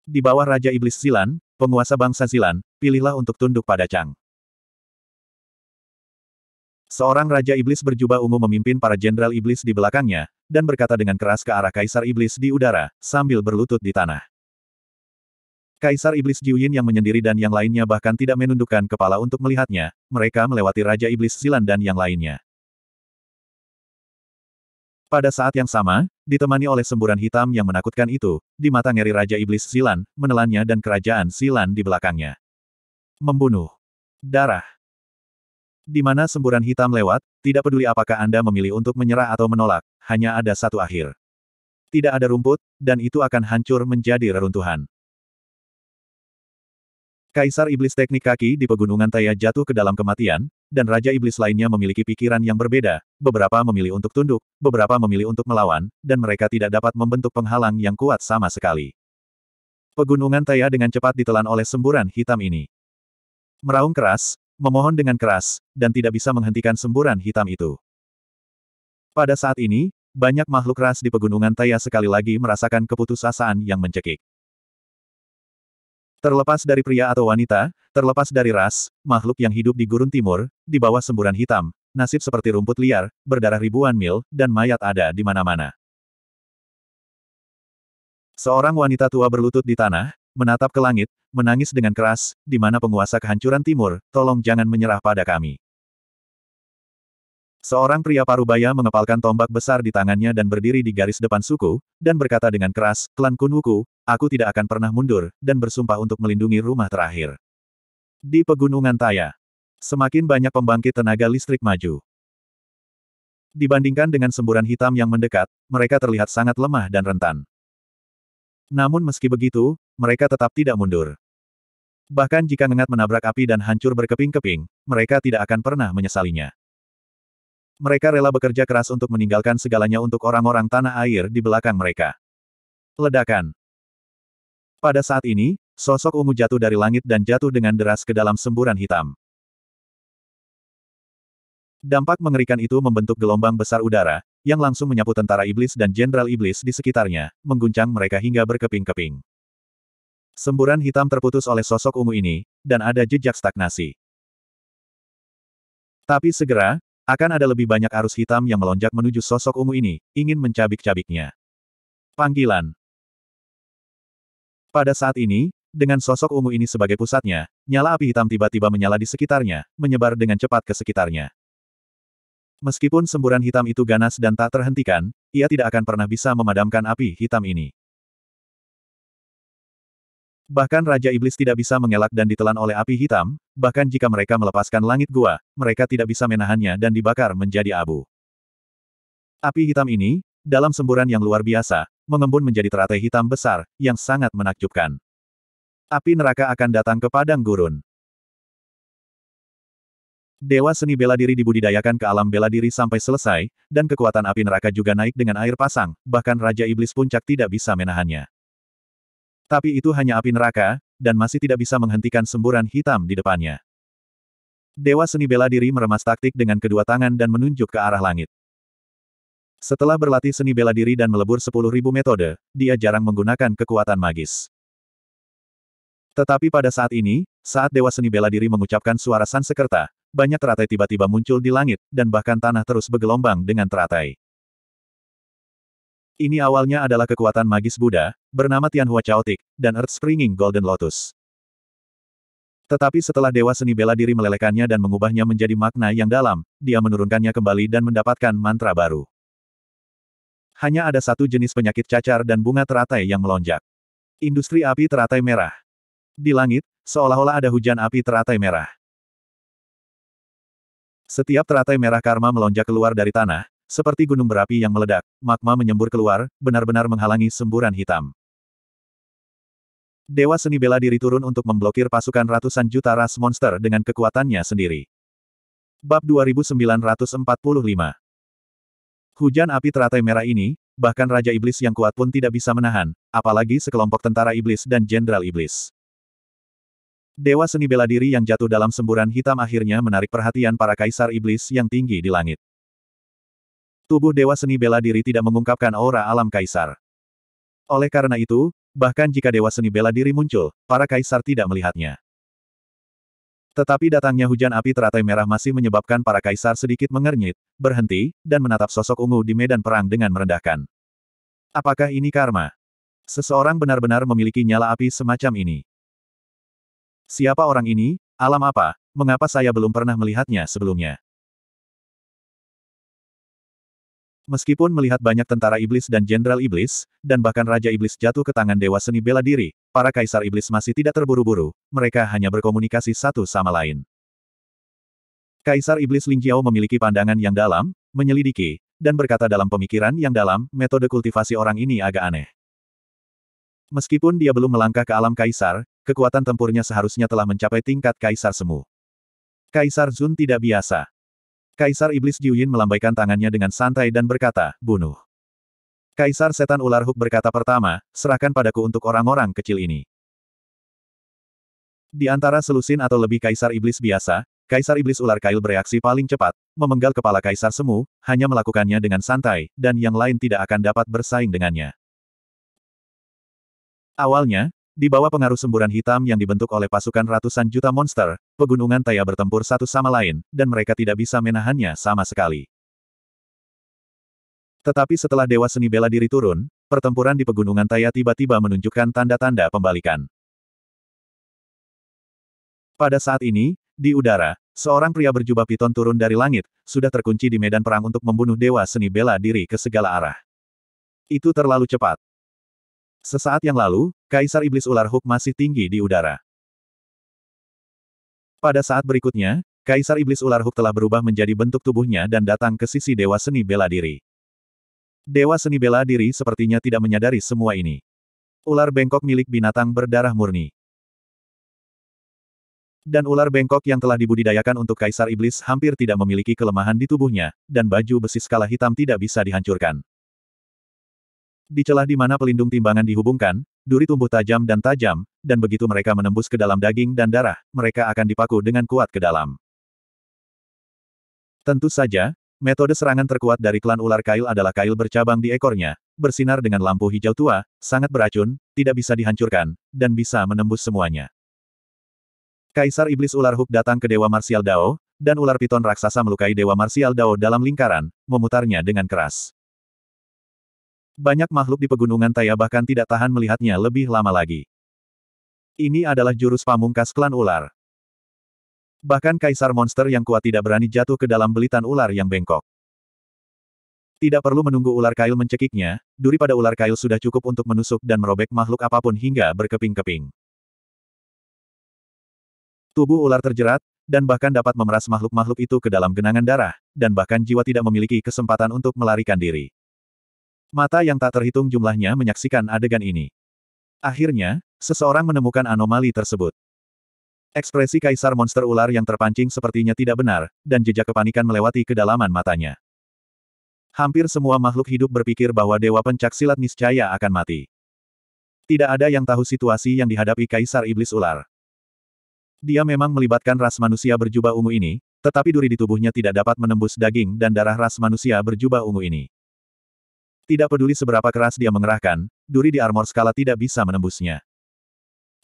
Di bawah Raja Iblis Zilan, penguasa bangsa Zilan, pilihlah untuk tunduk pada Chang. Seorang Raja Iblis berjubah ungu memimpin para Jenderal Iblis di belakangnya, dan berkata dengan keras ke arah Kaisar Iblis di udara, sambil berlutut di tanah. Kaisar Iblis Jiuyin yang menyendiri dan yang lainnya bahkan tidak menundukkan kepala untuk melihatnya, mereka melewati Raja Iblis Zilan dan yang lainnya. Pada saat yang sama, ditemani oleh semburan hitam yang menakutkan itu, di mata ngeri Raja Iblis Zilan, menelannya dan kerajaan Zilan di belakangnya. Membunuh. Darah. Di mana semburan hitam lewat, tidak peduli apakah Anda memilih untuk menyerah atau menolak, hanya ada satu akhir. Tidak ada rumput, dan itu akan hancur menjadi reruntuhan. Kaisar Iblis Teknik Kaki di Pegunungan Taya jatuh ke dalam kematian, dan Raja Iblis lainnya memiliki pikiran yang berbeda, beberapa memilih untuk tunduk, beberapa memilih untuk melawan, dan mereka tidak dapat membentuk penghalang yang kuat sama sekali. Pegunungan Taya dengan cepat ditelan oleh semburan hitam ini. Meraung keras, memohon dengan keras, dan tidak bisa menghentikan semburan hitam itu. Pada saat ini, banyak makhluk ras di pegunungan Taya sekali lagi merasakan keputusasaan yang mencekik. Terlepas dari pria atau wanita, terlepas dari ras, makhluk yang hidup di gurun timur, di bawah semburan hitam, nasib seperti rumput liar, berdarah ribuan mil, dan mayat ada di mana-mana. Seorang wanita tua berlutut di tanah, menatap ke langit, menangis dengan keras, di mana penguasa kehancuran timur, tolong jangan menyerah pada kami. Seorang pria parubaya mengepalkan tombak besar di tangannya dan berdiri di garis depan suku, dan berkata dengan keras, klan Kunwuku, aku tidak akan pernah mundur, dan bersumpah untuk melindungi rumah terakhir. Di pegunungan Taya. Semakin banyak pembangkit tenaga listrik maju. Dibandingkan dengan semburan hitam yang mendekat, mereka terlihat sangat lemah dan rentan. Namun meski begitu, mereka tetap tidak mundur. Bahkan jika ngengat menabrak api dan hancur berkeping-keping, mereka tidak akan pernah menyesalinya. Mereka rela bekerja keras untuk meninggalkan segalanya untuk orang-orang tanah air di belakang mereka. Ledakan. Pada saat ini, sosok ungu jatuh dari langit dan jatuh dengan deras ke dalam semburan hitam. Dampak mengerikan itu membentuk gelombang besar udara, yang langsung menyapu tentara iblis dan jenderal iblis di sekitarnya, mengguncang mereka hingga berkeping-keping. Semburan hitam terputus oleh sosok ungu ini, dan ada jejak stagnasi. Tapi segera, akan ada lebih banyak arus hitam yang melonjak menuju sosok ungu ini, ingin mencabik-cabiknya. Panggilan Pada saat ini, dengan sosok ungu ini sebagai pusatnya, nyala api hitam tiba-tiba menyala di sekitarnya, menyebar dengan cepat ke sekitarnya. Meskipun semburan hitam itu ganas dan tak terhentikan, ia tidak akan pernah bisa memadamkan api hitam ini. Bahkan Raja Iblis tidak bisa mengelak dan ditelan oleh api hitam, bahkan jika mereka melepaskan langit gua, mereka tidak bisa menahannya dan dibakar menjadi abu. Api hitam ini, dalam semburan yang luar biasa, mengembun menjadi teratai hitam besar, yang sangat menakjubkan. Api neraka akan datang ke padang gurun. Dewa seni bela diri dibudidayakan ke alam bela diri sampai selesai, dan kekuatan api neraka juga naik dengan air pasang, bahkan Raja Iblis Puncak tidak bisa menahannya. Tapi itu hanya api neraka, dan masih tidak bisa menghentikan semburan hitam di depannya. Dewa seni bela diri meremas taktik dengan kedua tangan dan menunjuk ke arah langit. Setelah berlatih seni bela diri dan melebur 10.000 metode, dia jarang menggunakan kekuatan magis. Tetapi pada saat ini, saat Dewa Seni Bela Diri mengucapkan suara Sansekerta, banyak teratai tiba-tiba muncul di langit, dan bahkan tanah terus bergelombang dengan teratai. Ini awalnya adalah kekuatan magis Buddha, bernama Tianhua Chaotic, dan Earth Springing Golden Lotus. Tetapi setelah Dewa Seni Bela Diri melelekannya dan mengubahnya menjadi makna yang dalam, dia menurunkannya kembali dan mendapatkan mantra baru. Hanya ada satu jenis penyakit cacar dan bunga teratai yang melonjak. Industri api teratai merah. Di langit, seolah-olah ada hujan api teratai merah. Setiap teratai merah karma melonjak keluar dari tanah, seperti gunung berapi yang meledak, magma menyembur keluar, benar-benar menghalangi semburan hitam. Dewa seni bela diri turun untuk memblokir pasukan ratusan juta ras monster dengan kekuatannya sendiri. Bab 2945 Hujan api teratai merah ini, bahkan Raja Iblis yang kuat pun tidak bisa menahan, apalagi sekelompok tentara iblis dan jenderal iblis. Dewa seni bela diri yang jatuh dalam semburan hitam akhirnya menarik perhatian para kaisar iblis yang tinggi di langit. Tubuh Dewa Seni Bela Diri tidak mengungkapkan aura alam kaisar. Oleh karena itu, bahkan jika Dewa Seni Bela Diri muncul, para kaisar tidak melihatnya. Tetapi datangnya hujan api teratai merah masih menyebabkan para kaisar sedikit mengernyit, berhenti, dan menatap sosok ungu di medan perang dengan merendahkan. Apakah ini karma? Seseorang benar-benar memiliki nyala api semacam ini. Siapa orang ini? Alam apa? Mengapa saya belum pernah melihatnya sebelumnya? Meskipun melihat banyak tentara iblis dan jenderal iblis, dan bahkan Raja Iblis jatuh ke tangan Dewa Seni Bela Diri, para kaisar iblis masih tidak terburu-buru, mereka hanya berkomunikasi satu sama lain. Kaisar Iblis Ling Jiao memiliki pandangan yang dalam, menyelidiki, dan berkata dalam pemikiran yang dalam, metode kultivasi orang ini agak aneh. Meskipun dia belum melangkah ke alam kaisar, kekuatan tempurnya seharusnya telah mencapai tingkat kaisar semu. Kaisar Zun tidak biasa. Kaisar Iblis Jiuyin melambaikan tangannya dengan santai dan berkata, bunuh. Kaisar Setan Ular Huk berkata pertama, serahkan padaku untuk orang-orang kecil ini. Di antara selusin atau lebih Kaisar Iblis biasa, Kaisar Iblis Ular Kail bereaksi paling cepat, memenggal kepala Kaisar Semu, hanya melakukannya dengan santai, dan yang lain tidak akan dapat bersaing dengannya. Awalnya, di bawah pengaruh semburan hitam yang dibentuk oleh pasukan ratusan juta monster, pegunungan Taya bertempur satu sama lain, dan mereka tidak bisa menahannya sama sekali. Tetapi setelah Dewa Seni Bela Diri turun, pertempuran di pegunungan Taya tiba-tiba menunjukkan tanda-tanda pembalikan. Pada saat ini, di udara, seorang pria berjubah piton turun dari langit, sudah terkunci di medan perang untuk membunuh Dewa Seni Bela Diri ke segala arah. Itu terlalu cepat. Sesaat yang lalu, Kaisar Iblis Ular Hook masih tinggi di udara. Pada saat berikutnya, Kaisar Iblis Ular Hook telah berubah menjadi bentuk tubuhnya dan datang ke sisi Dewa Seni Bela Diri. Dewa Seni Bela Diri sepertinya tidak menyadari semua ini. Ular bengkok milik binatang berdarah murni. Dan ular bengkok yang telah dibudidayakan untuk Kaisar Iblis hampir tidak memiliki kelemahan di tubuhnya, dan baju besi skala hitam tidak bisa dihancurkan. Di celah di mana pelindung timbangan dihubungkan, duri tumbuh tajam dan tajam, dan begitu mereka menembus ke dalam daging dan darah, mereka akan dipaku dengan kuat ke dalam. Tentu saja, metode serangan terkuat dari klan ular kail adalah kail bercabang di ekornya, bersinar dengan lampu hijau tua, sangat beracun, tidak bisa dihancurkan, dan bisa menembus semuanya. Kaisar Iblis Ular Hook datang ke Dewa Marsial Dao, dan ular piton raksasa melukai Dewa Marsial Dao dalam lingkaran, memutarnya dengan keras. Banyak makhluk di pegunungan Taya bahkan tidak tahan melihatnya lebih lama lagi. Ini adalah jurus pamungkas klan ular. Bahkan kaisar monster yang kuat tidak berani jatuh ke dalam belitan ular yang bengkok. Tidak perlu menunggu ular kail mencekiknya, duri pada ular kail sudah cukup untuk menusuk dan merobek makhluk apa pun hingga berkeping-keping. Tubuh ular terjerat, dan bahkan dapat memeras makhluk-makhluk itu ke dalam genangan darah, dan bahkan jiwa tidak memiliki kesempatan untuk melarikan diri. Mata yang tak terhitung jumlahnya menyaksikan adegan ini. Akhirnya, seseorang menemukan anomali tersebut. Ekspresi kaisar monster ular yang terpancing sepertinya tidak benar, dan jejak kepanikan melewati kedalaman matanya. Hampir semua makhluk hidup berpikir bahwa dewa pencak silat niscaya akan mati. Tidak ada yang tahu situasi yang dihadapi kaisar iblis ular. Dia memang melibatkan ras manusia berjubah ungu ini, tetapi duri di tubuhnya tidak dapat menembus daging dan darah ras manusia berjubah ungu ini. Tidak peduli seberapa keras dia mengerahkan, duri di armor skala tidak bisa menembusnya.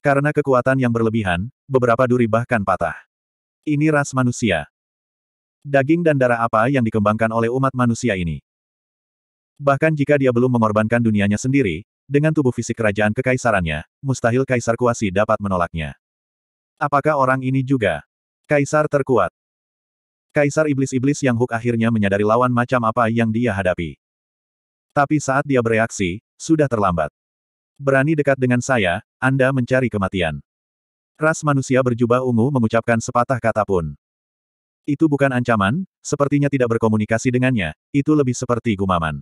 Karena kekuatan yang berlebihan, beberapa duri bahkan patah. Ini ras manusia. Daging dan darah apa yang dikembangkan oleh umat manusia ini? Bahkan jika dia belum mengorbankan dunianya sendiri, dengan tubuh fisik kerajaan kekaisarannya, mustahil kaisar kuasi dapat menolaknya. Apakah orang ini juga kaisar terkuat? Kaisar iblis-iblis yang Hook akhirnya menyadari lawan macam apa yang dia hadapi. Tapi saat dia bereaksi, sudah terlambat. Berani dekat dengan saya, Anda mencari kematian. Ras manusia berjubah ungu mengucapkan sepatah kata pun. Itu bukan ancaman, sepertinya tidak berkomunikasi dengannya, itu lebih seperti gumaman.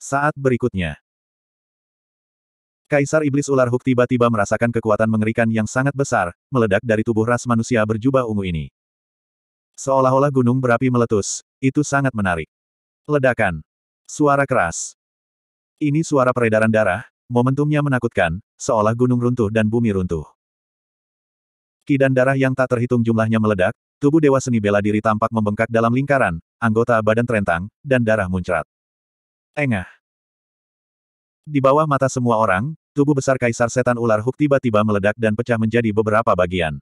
Saat berikutnya. Kaisar Iblis Ular Hook tiba-tiba merasakan kekuatan mengerikan yang sangat besar, meledak dari tubuh ras manusia berjubah ungu ini. Seolah-olah gunung berapi meletus, itu sangat menarik. Ledakan. Suara keras. Ini suara peredaran darah, Momentumnya menakutkan, seolah gunung runtuh dan bumi runtuh. Ki dan darah yang tak terhitung jumlahnya meledak, tubuh Dewa Seni Bela Diri tampak membengkak dalam lingkaran, anggota badan terentang, dan darah muncrat. Engah. Di bawah mata semua orang, tubuh besar Kaisar Setan Ular Hook tiba-tiba meledak dan pecah menjadi beberapa bagian.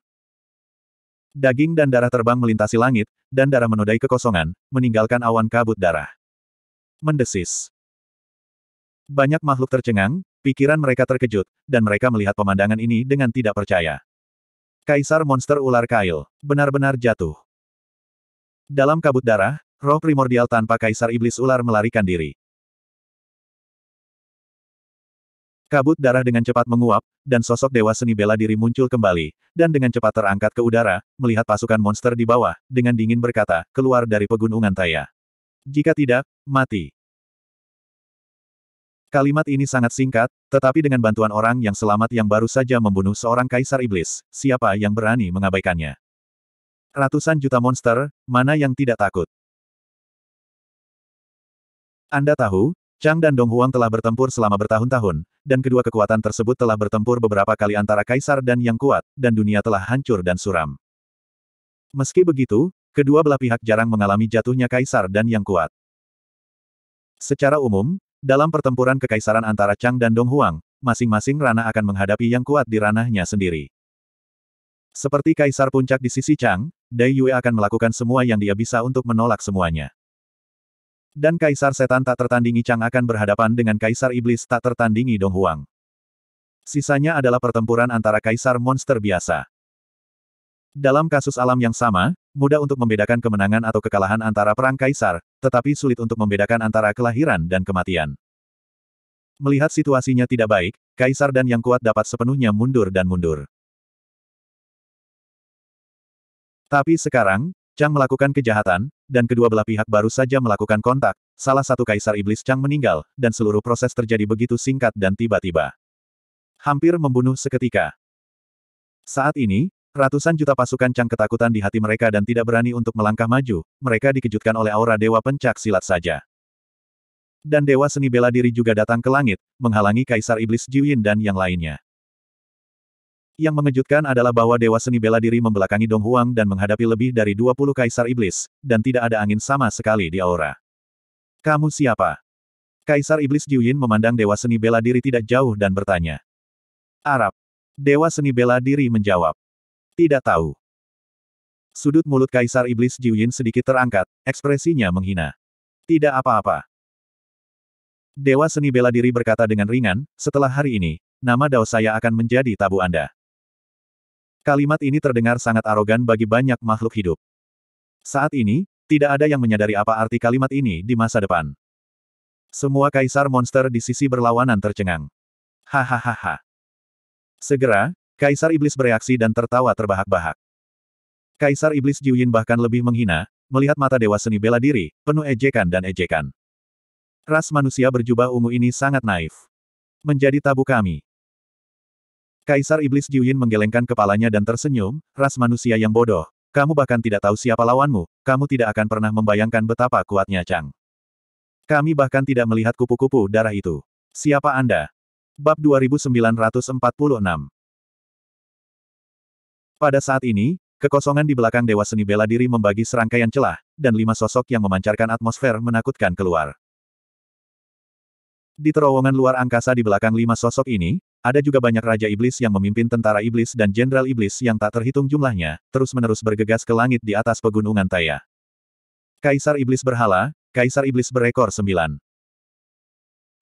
Daging dan darah terbang melintasi langit, dan darah menodai kekosongan, meninggalkan awan kabut darah. Mendesis. Banyak makhluk tercengang, Pikiran mereka terkejut, dan mereka melihat pemandangan ini dengan tidak percaya. Kaisar monster ular kail, benar-benar jatuh. Dalam kabut darah, roh primordial tanpa kaisar iblis ular melarikan diri. Kabut darah dengan cepat menguap, dan sosok dewa seni bela diri muncul kembali, dan dengan cepat terangkat ke udara, melihat pasukan monster di bawah, dengan dingin berkata, keluar dari pegunungan Taya. Jika tidak, mati. Kalimat ini sangat singkat, tetapi dengan bantuan orang yang selamat yang baru saja membunuh seorang kaisar iblis, siapa yang berani mengabaikannya? Ratusan juta monster, mana yang tidak takut? Anda tahu, Chang dan Dong Huang telah bertempur selama bertahun-tahun, dan kedua kekuatan tersebut telah bertempur beberapa kali antara kaisar dan yang kuat, dan dunia telah hancur dan suram. Meski begitu, kedua belah pihak jarang mengalami jatuhnya kaisar dan yang kuat. Secara umum, dalam pertempuran kekaisaran antara Chang dan Dong Huang, masing-masing ranah akan menghadapi yang kuat di ranahnya sendiri. Seperti kaisar puncak di sisi Chang, Dai Yue akan melakukan semua yang dia bisa untuk menolak semuanya. Dan kaisar setan tak tertandingi Chang akan berhadapan dengan kaisar iblis tak tertandingi Dong Huang. Sisanya adalah pertempuran antara kaisar monster biasa. Dalam kasus alam yang sama, mudah untuk membedakan kemenangan atau kekalahan antara perang kaisar, tetapi sulit untuk membedakan antara kelahiran dan kematian. Melihat situasinya tidak baik, kaisar dan yang kuat dapat sepenuhnya mundur dan mundur. Tapi sekarang, Chang melakukan kejahatan, dan kedua belah pihak baru saja melakukan kontak, salah satu kaisar iblis Chang meninggal, dan seluruh proses terjadi begitu singkat dan tiba-tiba. Hampir membunuh seketika. Saat ini, Ratusan juta pasukan Chang ketakutan di hati mereka dan tidak berani untuk melangkah maju, mereka dikejutkan oleh aura dewa pencak silat saja. Dan dewa seni bela diri juga datang ke langit, menghalangi Kaisar Iblis Jiwin dan yang lainnya. Yang mengejutkan adalah bahwa dewa seni bela diri membelakangi Dong Huang dan menghadapi lebih dari 20 Kaisar Iblis, dan tidak ada angin sama sekali di aura. Kamu siapa? Kaisar Iblis Jiwin memandang dewa seni bela diri tidak jauh dan bertanya. Arab. Dewa seni bela diri menjawab. Tidak tahu. Sudut mulut Kaisar Iblis Jiuyin sedikit terangkat, ekspresinya menghina. Tidak apa-apa. Dewa seni bela diri berkata dengan ringan, setelah hari ini, nama Dao saya akan menjadi tabu Anda. Kalimat ini terdengar sangat arogan bagi banyak makhluk hidup. Saat ini, tidak ada yang menyadari apa arti kalimat ini di masa depan. Semua kaisar monster di sisi berlawanan tercengang. Hahaha. Segera, Kaisar Iblis bereaksi dan tertawa terbahak-bahak. Kaisar Iblis Jiuyin bahkan lebih menghina, melihat mata dewa seni bela diri, penuh ejekan dan ejekan. Ras manusia berjubah ungu ini sangat naif. Menjadi tabu kami. Kaisar Iblis Jiuyin menggelengkan kepalanya dan tersenyum, ras manusia yang bodoh. Kamu bahkan tidak tahu siapa lawanmu, kamu tidak akan pernah membayangkan betapa kuatnya Chang. Kami bahkan tidak melihat kupu-kupu darah itu. Siapa Anda? Bab 2946 Pada saat ini, kekosongan di belakang Dewa Seni Bela Diri membagi serangkaian celah, dan lima sosok yang memancarkan atmosfer menakutkan keluar. Di terowongan luar angkasa di belakang lima sosok ini, ada juga banyak Raja Iblis yang memimpin tentara Iblis dan Jenderal Iblis yang tak terhitung jumlahnya, terus-menerus bergegas ke langit di atas pegunungan Taya. Kaisar Iblis Berhala, Kaisar Iblis Berekor Sembilan.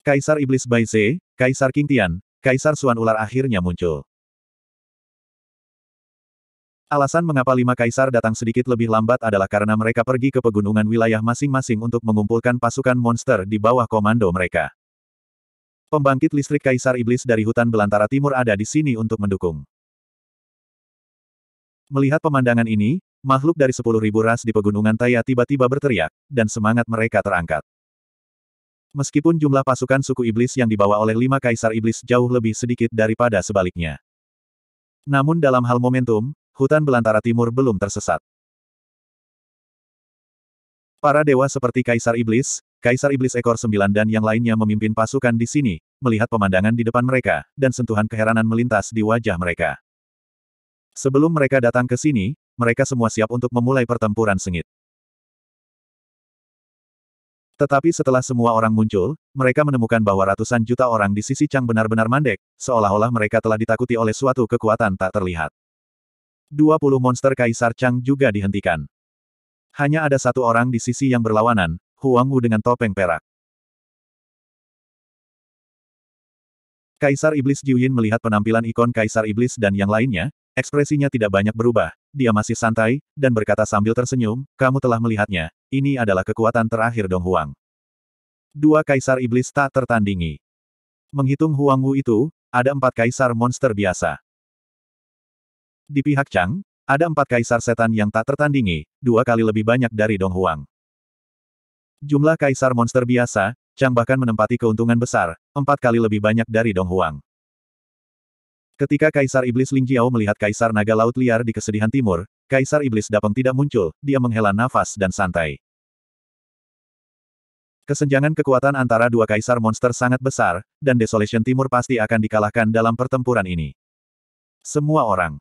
Kaisar Iblis Baize, Kaisar King Tian, Kaisar Suan Ular akhirnya muncul. Alasan mengapa lima kaisar datang sedikit lebih lambat adalah karena mereka pergi ke pegunungan wilayah masing-masing untuk mengumpulkan pasukan monster di bawah komando mereka. Pembangkit listrik Kaisar Iblis dari hutan belantara timur ada di sini untuk mendukung. Melihat pemandangan ini, makhluk dari sepuluh ribu ras di pegunungan Taya tiba-tiba berteriak, dan semangat mereka terangkat. Meskipun jumlah pasukan suku iblis yang dibawa oleh lima kaisar iblis jauh lebih sedikit daripada sebaliknya. Namun dalam hal momentum, hutan belantara timur belum tersesat. Para dewa seperti Kaisar Iblis, Kaisar Iblis Ekor Sembilan dan yang lainnya memimpin pasukan di sini, melihat pemandangan di depan mereka, dan sentuhan keheranan melintas di wajah mereka. Sebelum mereka datang ke sini, mereka semua siap untuk memulai pertempuran sengit. Tetapi setelah semua orang muncul, mereka menemukan bahwa ratusan juta orang di sisi Chang benar-benar mandek, seolah-olah mereka telah ditakuti oleh suatu kekuatan tak terlihat. 20 monster Kaisar Chang juga dihentikan. Hanya ada satu orang di sisi yang berlawanan, Huang Wu dengan topeng perak. Kaisar Iblis Jiuyin melihat penampilan ikon Kaisar Iblis dan yang lainnya, ekspresinya tidak banyak berubah, dia masih santai, dan berkata sambil tersenyum, kamu telah melihatnya, ini adalah kekuatan terakhir Dong Huang. Dua Kaisar Iblis tak tertandingi. Menghitung Huang Wu itu, ada empat Kaisar monster biasa. Di pihak Chang, ada empat kaisar setan yang tak tertandingi, dua kali lebih banyak dari Dong Huang. Jumlah kaisar monster biasa, Chang bahkan menempati keuntungan besar, empat kali lebih banyak dari Dong Huang. Ketika Kaisar Iblis Ling Jiao melihat Kaisar Naga Laut Liar di kesedihan timur, Kaisar Iblis Dapeng tidak muncul, dia menghela nafas dan santai. Kesenjangan kekuatan antara dua kaisar monster sangat besar, dan Desolation Timur pasti akan dikalahkan dalam pertempuran ini. Semua orang,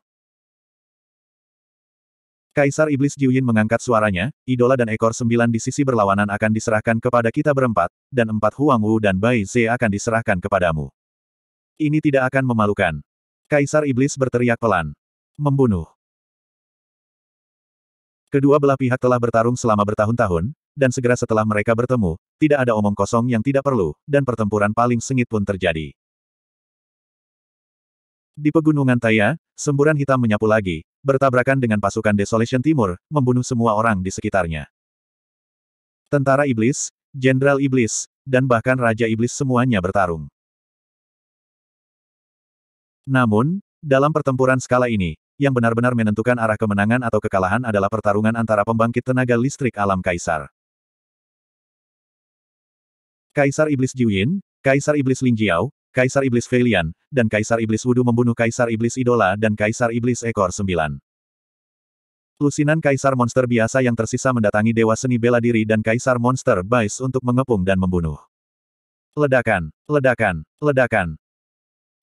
Kaisar Iblis Jiuyin mengangkat suaranya, idola dan ekor sembilan di sisi berlawanan akan diserahkan kepada kita berempat, dan empat Huang Wu dan Bai Ze akan diserahkan kepadamu. Ini tidak akan memalukan. Kaisar Iblis berteriak pelan. Membunuh. Kedua belah pihak telah bertarung selama bertahun-tahun, dan segera setelah mereka bertemu, tidak ada omong kosong yang tidak perlu, dan pertempuran paling sengit pun terjadi. Di pegunungan Taya, semburan hitam menyapu lagi, bertabrakan dengan pasukan Desolation Timur, membunuh semua orang di sekitarnya. Tentara Iblis, Jenderal Iblis, dan bahkan Raja Iblis semuanya bertarung. Namun, dalam pertempuran skala ini, yang benar-benar menentukan arah kemenangan atau kekalahan adalah pertarungan antara pembangkit tenaga listrik alam Kaisar. Kaisar Iblis Jiuyin, Kaisar Iblis Lin Jiao, Kaisar Iblis Felian, dan Kaisar Iblis Wudu membunuh Kaisar Iblis Idola dan Kaisar Iblis Ekor Sembilan. Lusinan Kaisar Monster biasa yang tersisa mendatangi Dewa Seni Bela Diri dan Kaisar Monster Bais untuk mengepung dan membunuh. Ledakan, ledakan, ledakan.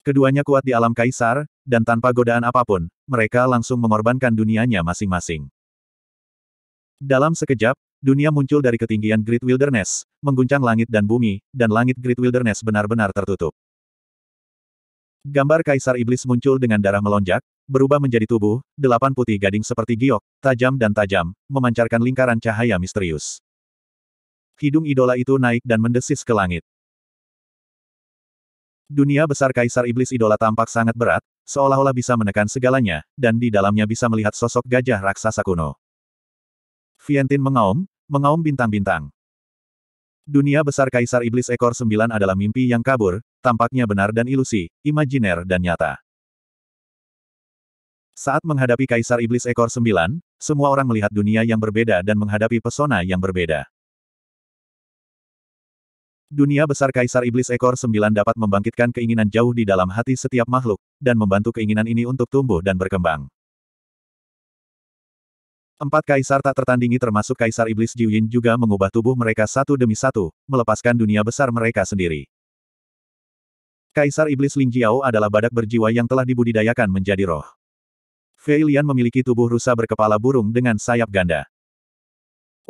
Keduanya kuat di alam Kaisar, dan tanpa godaan apa pun, mereka langsung mengorbankan dunianya masing-masing. Dalam sekejap, dunia muncul dari ketinggian Great Wilderness, mengguncang langit dan bumi, dan langit Great Wilderness benar-benar tertutup. Gambar Kaisar Iblis muncul dengan darah melonjak, berubah menjadi tubuh, delapan putih gading seperti giok, tajam dan tajam, memancarkan lingkaran cahaya misterius. Hidung idola itu naik dan mendesis ke langit. Dunia besar Kaisar Iblis idola tampak sangat berat, seolah-olah bisa menekan segalanya, dan di dalamnya bisa melihat sosok gajah raksasa kuno. Vientin mengaum, mengaum bintang-bintang. Dunia besar Kaisar Iblis Ekor Sembilan adalah mimpi yang kabur, tampaknya benar dan ilusi, imajiner dan nyata. Saat menghadapi Kaisar Iblis Ekor Sembilan, semua orang melihat dunia yang berbeda dan menghadapi pesona yang berbeda. Dunia besar Kaisar Iblis ekor sembilan dapat membangkitkan keinginan jauh di dalam hati setiap makhluk, dan membantu keinginan ini untuk tumbuh dan berkembang. Empat kaisar tak tertandingi termasuk Kaisar Iblis Jiuyin juga mengubah tubuh mereka satu demi satu, melepaskan dunia besar mereka sendiri. Kaisar Iblis Ling Jiao adalah badak berjiwa yang telah dibudidayakan menjadi roh. Fei Lian memiliki tubuh rusa berkepala burung dengan sayap ganda.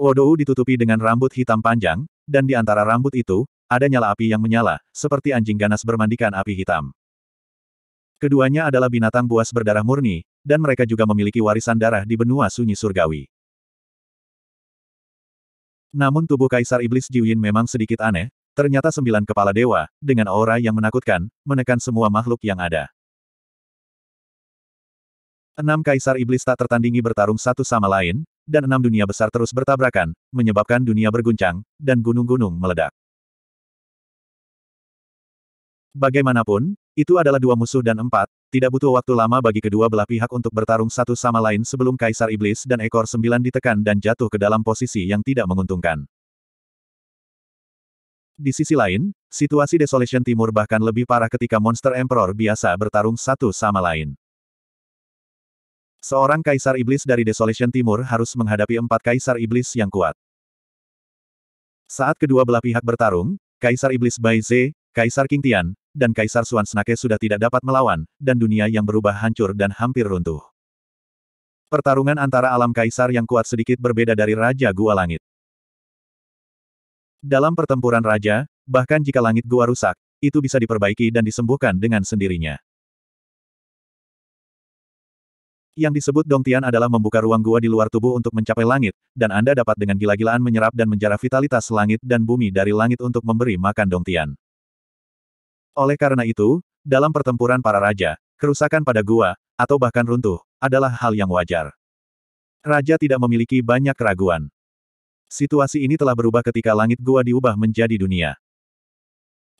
Wodou ditutupi dengan rambut hitam panjang, dan di antara rambut itu, ada nyala api yang menyala, seperti anjing ganas bermandikan api hitam. Keduanya adalah binatang buas berdarah murni, dan mereka juga memiliki warisan darah di benua sunyi surgawi. Namun tubuh Kaisar Iblis Jiuyin memang sedikit aneh, ternyata sembilan kepala dewa, dengan aura yang menakutkan, menekan semua makhluk yang ada. Enam Kaisar Iblis tak tertandingi bertarung satu sama lain, dan enam dunia besar terus bertabrakan, menyebabkan dunia berguncang, dan gunung-gunung meledak. Bagaimanapun, itu adalah dua musuh dan empat, tidak butuh waktu lama bagi kedua belah pihak untuk bertarung satu sama lain sebelum Kaisar Iblis dan ekor sembilan ditekan dan jatuh ke dalam posisi yang tidak menguntungkan. Di sisi lain, situasi Desolation Timur bahkan lebih parah ketika monster Emperor biasa bertarung satu sama lain. Seorang kaisar iblis dari Desolation Timur harus menghadapi empat kaisar iblis yang kuat. Saat kedua belah pihak bertarung, Kaisar Iblis Bai Ze, Kaisar King Tian, dan Kaisar Suan Snake sudah tidak dapat melawan, dan dunia yang berubah hancur dan hampir runtuh. Pertarungan antara alam kaisar yang kuat sedikit berbeda dari Raja Gua Langit. Dalam pertempuran raja, bahkan jika langit gua rusak, itu bisa diperbaiki dan disembuhkan dengan sendirinya. Yang disebut Dongtian adalah membuka ruang gua di luar tubuh untuk mencapai langit, dan Anda dapat dengan gila-gilaan menyerap dan menjarah vitalitas langit dan bumi dari langit untuk memberi makan Dongtian. Oleh karena itu, dalam pertempuran para raja, kerusakan pada gua, atau bahkan runtuh, adalah hal yang wajar. Raja tidak memiliki banyak keraguan. Situasi ini telah berubah ketika langit gua diubah menjadi dunia.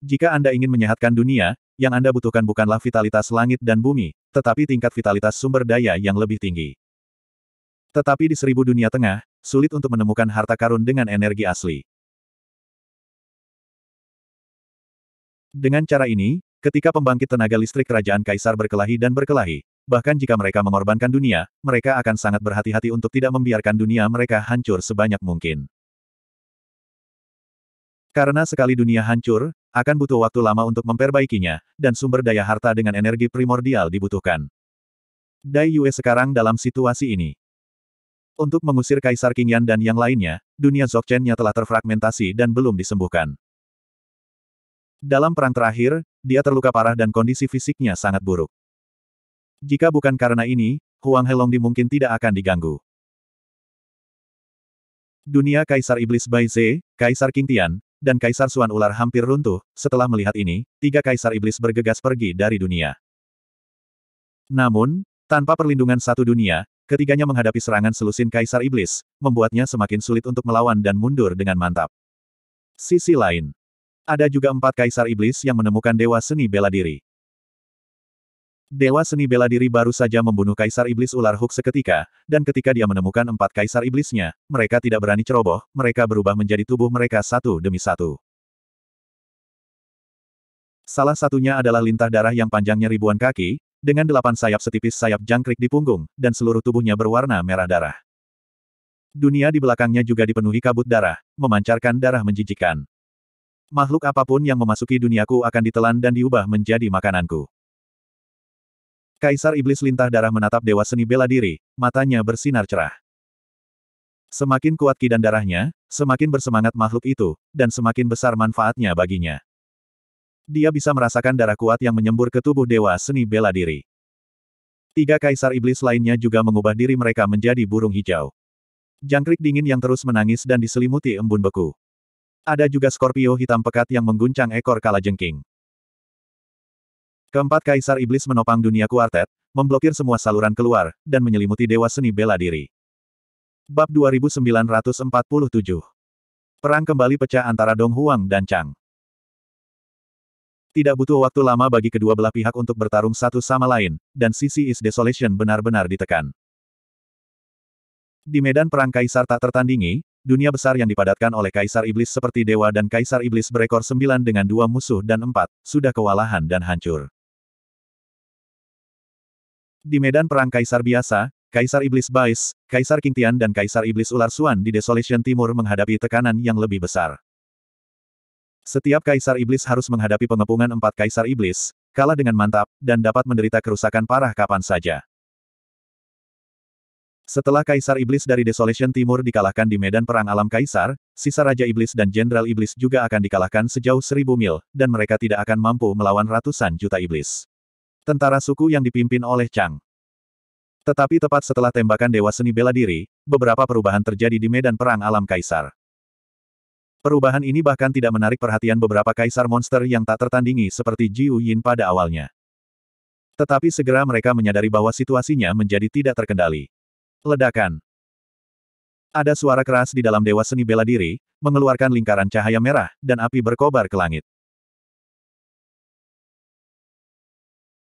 Jika Anda ingin menyehatkan dunia, yang Anda butuhkan bukanlah vitalitas langit dan bumi, tetapi tingkat vitalitas sumber daya yang lebih tinggi. Tetapi di seribu dunia tengah, sulit untuk menemukan harta karun dengan energi asli. Dengan cara ini, ketika pembangkit tenaga listrik kerajaan kaisar berkelahi dan berkelahi, bahkan jika mereka mengorbankan dunia, mereka akan sangat berhati-hati untuk tidak membiarkan dunia mereka hancur sebanyak mungkin. Karena sekali dunia hancur, akan butuh waktu lama untuk memperbaikinya, dan sumber daya harta dengan energi primordial dibutuhkan. Dai Yue sekarang dalam situasi ini. Untuk mengusir Kaisar Qingyan dan yang lainnya, dunia Dzogchen-nya telah terfragmentasi dan belum disembuhkan. Dalam perang terakhir, dia terluka parah dan kondisi fisiknya sangat buruk. Jika bukan karena ini, Huang Helongdi mungkin tidak akan diganggu. Dunia Kaisar Iblis Bai Ze, Kaisar Qingtian, dan Kaisar Suan Ular hampir runtuh, setelah melihat ini, tiga Kaisar Iblis bergegas pergi dari dunia. Namun, tanpa perlindungan satu dunia, ketiganya menghadapi serangan selusin Kaisar Iblis, membuatnya semakin sulit untuk melawan dan mundur dengan mantap. Sisi lain, ada juga empat Kaisar Iblis yang menemukan Dewa Seni Bela Diri. Dewa Seni Bela Diri baru saja membunuh Kaisar Iblis Ular Hook seketika, dan ketika dia menemukan empat Kaisar Iblisnya, mereka tidak berani ceroboh, mereka berubah menjadi tubuh mereka satu demi satu. Salah satunya adalah lintah darah yang panjangnya ribuan kaki, dengan delapan sayap setipis sayap jangkrik di punggung, dan seluruh tubuhnya berwarna merah darah. Dunia di belakangnya juga dipenuhi kabut darah, memancarkan darah menjijikan. Makhluk apa pun yang memasuki duniaku akan ditelan dan diubah menjadi makananku. Kaisar Iblis Lintah Darah menatap Dewa Seni Bela Diri, matanya bersinar cerah. Semakin kuat ki dan darahnya, semakin bersemangat makhluk itu, dan semakin besar manfaatnya baginya. Dia bisa merasakan darah kuat yang menyembur ke tubuh Dewa Seni Bela Diri. Tiga kaisar iblis lainnya juga mengubah diri mereka menjadi burung hijau. Jangkrik dingin yang terus menangis dan diselimuti embun beku. Ada juga Scorpio hitam pekat yang mengguncang ekor kalajengking. Keempat kaisar iblis menopang dunia kuartet, memblokir semua saluran keluar, dan menyelimuti dewa seni bela diri. Bab 2947 Perang kembali pecah antara Dong Huang dan Chang. Tidak butuh waktu lama bagi kedua belah pihak untuk bertarung satu sama lain, dan sisi Is Desolation benar-benar ditekan. Di medan perang kaisar tak tertandingi, dunia besar yang dipadatkan oleh kaisar iblis seperti dewa dan kaisar iblis berekor sembilan dengan dua musuh dan empat, sudah kewalahan dan hancur. Di medan perang kaisar biasa, Kaisar Iblis Bais, Kaisar Qingtian dan Kaisar Iblis Ular Suan di Desolation Timur menghadapi tekanan yang lebih besar. Setiap Kaisar Iblis harus menghadapi pengepungan empat Kaisar Iblis, kalah dengan mantap, dan dapat menderita kerusakan parah kapan saja. Setelah Kaisar Iblis dari Desolation Timur dikalahkan di medan perang alam Kaisar, sisa Raja Iblis dan Jenderal Iblis juga akan dikalahkan sejauh seribu mil, dan mereka tidak akan mampu melawan ratusan juta Iblis. Tentara suku yang dipimpin oleh Chang. Tetapi tepat setelah tembakan Dewa Seni Bela Diri, beberapa perubahan terjadi di medan perang alam Kaisar. Perubahan ini bahkan tidak menarik perhatian beberapa kaisar monster yang tak tertandingi seperti Jiu Yin pada awalnya. Tetapi segera mereka menyadari bahwa situasinya menjadi tidak terkendali. Ledakan. Ada suara keras di dalam Dewa Seni Bela Diri, mengeluarkan lingkaran cahaya merah, dan api berkobar ke langit.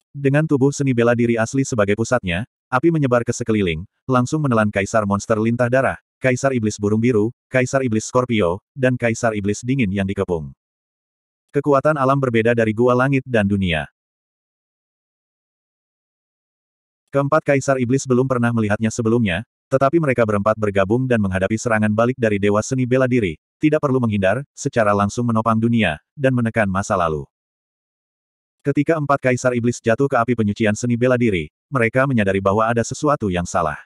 Dengan tubuh seni bela diri asli sebagai pusatnya, api menyebar ke sekeliling, langsung menelan Kaisar Monster Lintah Darah, Kaisar Iblis Burung Biru, Kaisar Iblis Scorpio, dan Kaisar Iblis Dingin yang dikepung. Kekuatan alam berbeda dari gua langit dan dunia. Keempat kaisar iblis belum pernah melihatnya sebelumnya, tetapi mereka berempat bergabung dan menghadapi serangan balik dari Dewa Seni Bela Diri, tidak perlu menghindar, secara langsung menopang dunia, dan menekan masa lalu. Ketika empat kaisar iblis jatuh ke api penyucian seni bela diri, mereka menyadari bahwa ada sesuatu yang salah.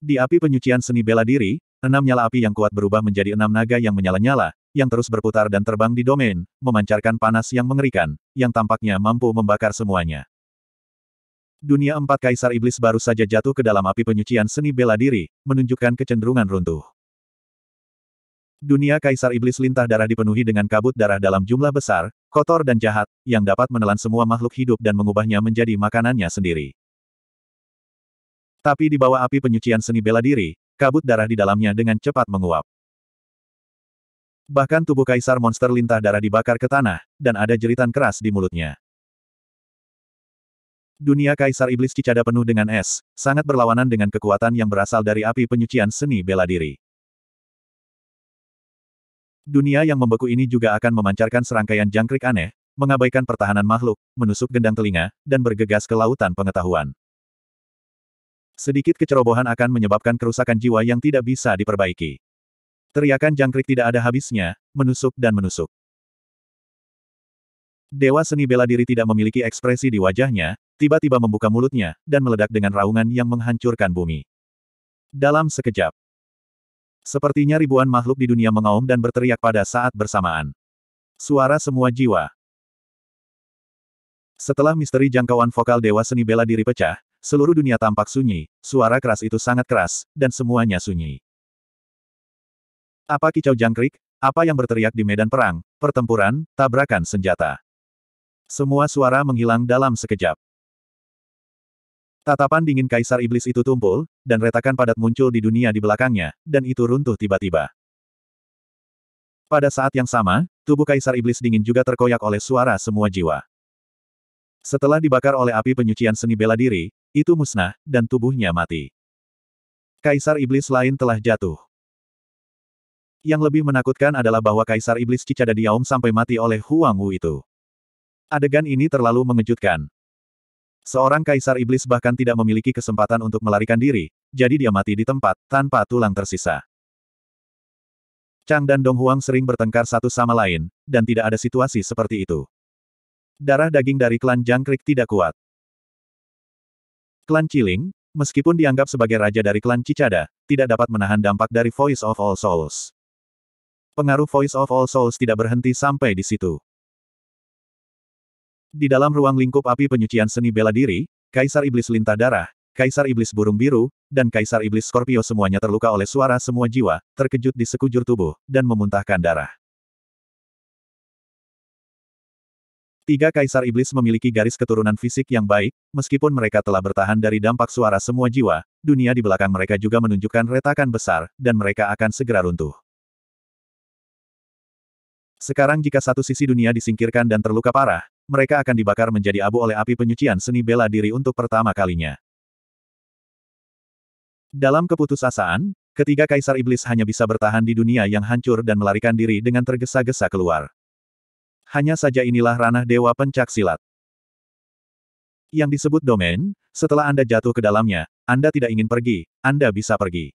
Di api penyucian seni bela diri, enam nyala api yang kuat berubah menjadi enam naga yang menyala-nyala, yang terus berputar dan terbang di domain, memancarkan panas yang mengerikan, yang tampaknya mampu membakar semuanya. Dunia empat kaisar iblis baru saja jatuh ke dalam api penyucian seni bela diri, menunjukkan kecenderungan runtuh. Dunia kaisar iblis lintah darah dipenuhi dengan kabut darah dalam jumlah besar, kotor dan jahat, yang dapat menelan semua makhluk hidup dan mengubahnya menjadi makanannya sendiri. Tapi di bawah api penyucian seni bela diri, kabut darah di dalamnya dengan cepat menguap. Bahkan tubuh kaisar monster lintah darah dibakar ke tanah, dan ada jeritan keras di mulutnya. Dunia kaisar iblis cicada penuh dengan es, sangat berlawanan dengan kekuatan yang berasal dari api penyucian seni bela diri. Dunia yang membeku ini juga akan memancarkan serangkaian jangkrik aneh, mengabaikan pertahanan makhluk, menusuk gendang telinga, dan bergegas ke lautan pengetahuan. Sedikit kecerobohan akan menyebabkan kerusakan jiwa yang tidak bisa diperbaiki. Teriakan jangkrik tidak ada habisnya, menusuk dan menusuk. Dewa seni bela diri tidak memiliki ekspresi di wajahnya, tiba-tiba membuka mulutnya, dan meledak dengan raungan yang menghancurkan bumi. Dalam sekejap, sepertinya ribuan makhluk di dunia mengaum dan berteriak pada saat bersamaan. Suara semua jiwa. Setelah misteri jangkauan vokal Dewa Seni Bela Diri pecah, seluruh dunia tampak sunyi, suara keras itu sangat keras, dan semuanya sunyi. Apa kicau jangkrik? Apa yang berteriak di medan perang, pertempuran, tabrakan senjata? Semua suara menghilang dalam sekejap. Tatapan dingin Kaisar Iblis itu tumpul, dan retakan padat muncul di dunia di belakangnya, dan itu runtuh tiba-tiba. Pada saat yang sama, tubuh Kaisar Iblis dingin juga terkoyak oleh suara semua jiwa. Setelah dibakar oleh api penyucian seni bela diri, itu musnah, dan tubuhnya mati. Kaisar Iblis lain telah jatuh. Yang lebih menakutkan adalah bahwa Kaisar Iblis Cicada Diaum sampai mati oleh Huang Wu itu. Adegan ini terlalu mengejutkan. Seorang Kaisar Iblis bahkan tidak memiliki kesempatan untuk melarikan diri, jadi dia mati di tempat, tanpa tulang tersisa. Chang dan Dong Huang sering bertengkar satu sama lain, dan tidak ada situasi seperti itu. Darah daging dari klan Jangkrik tidak kuat. Klan Ciling, meskipun dianggap sebagai raja dari klan Cicada, tidak dapat menahan dampak dari Voice of All Souls. Pengaruh Voice of All Souls tidak berhenti sampai di situ. Di dalam ruang lingkup api penyucian seni bela diri, Kaisar Iblis Lintah Darah, Kaisar Iblis Burung Biru, dan Kaisar Iblis Scorpio semuanya terluka oleh suara semua jiwa, terkejut di sekujur tubuh, dan memuntahkan darah. Tiga Kaisar Iblis memiliki garis keturunan fisik yang baik, meskipun mereka telah bertahan dari dampak suara semua jiwa, dunia di belakang mereka juga menunjukkan retakan besar, dan mereka akan segera runtuh. Sekarang jika satu sisi dunia disingkirkan dan terluka parah, mereka akan dibakar menjadi abu oleh api penyucian seni bela diri untuk pertama kalinya. Dalam keputusasaan, ketiga Kaisar Iblis hanya bisa bertahan di dunia yang hancur dan melarikan diri dengan tergesa-gesa keluar. Hanya saja inilah ranah Dewa Pencak Silat. Yang disebut domain, setelah Anda jatuh ke dalamnya, Anda tidak ingin pergi, Anda bisa pergi.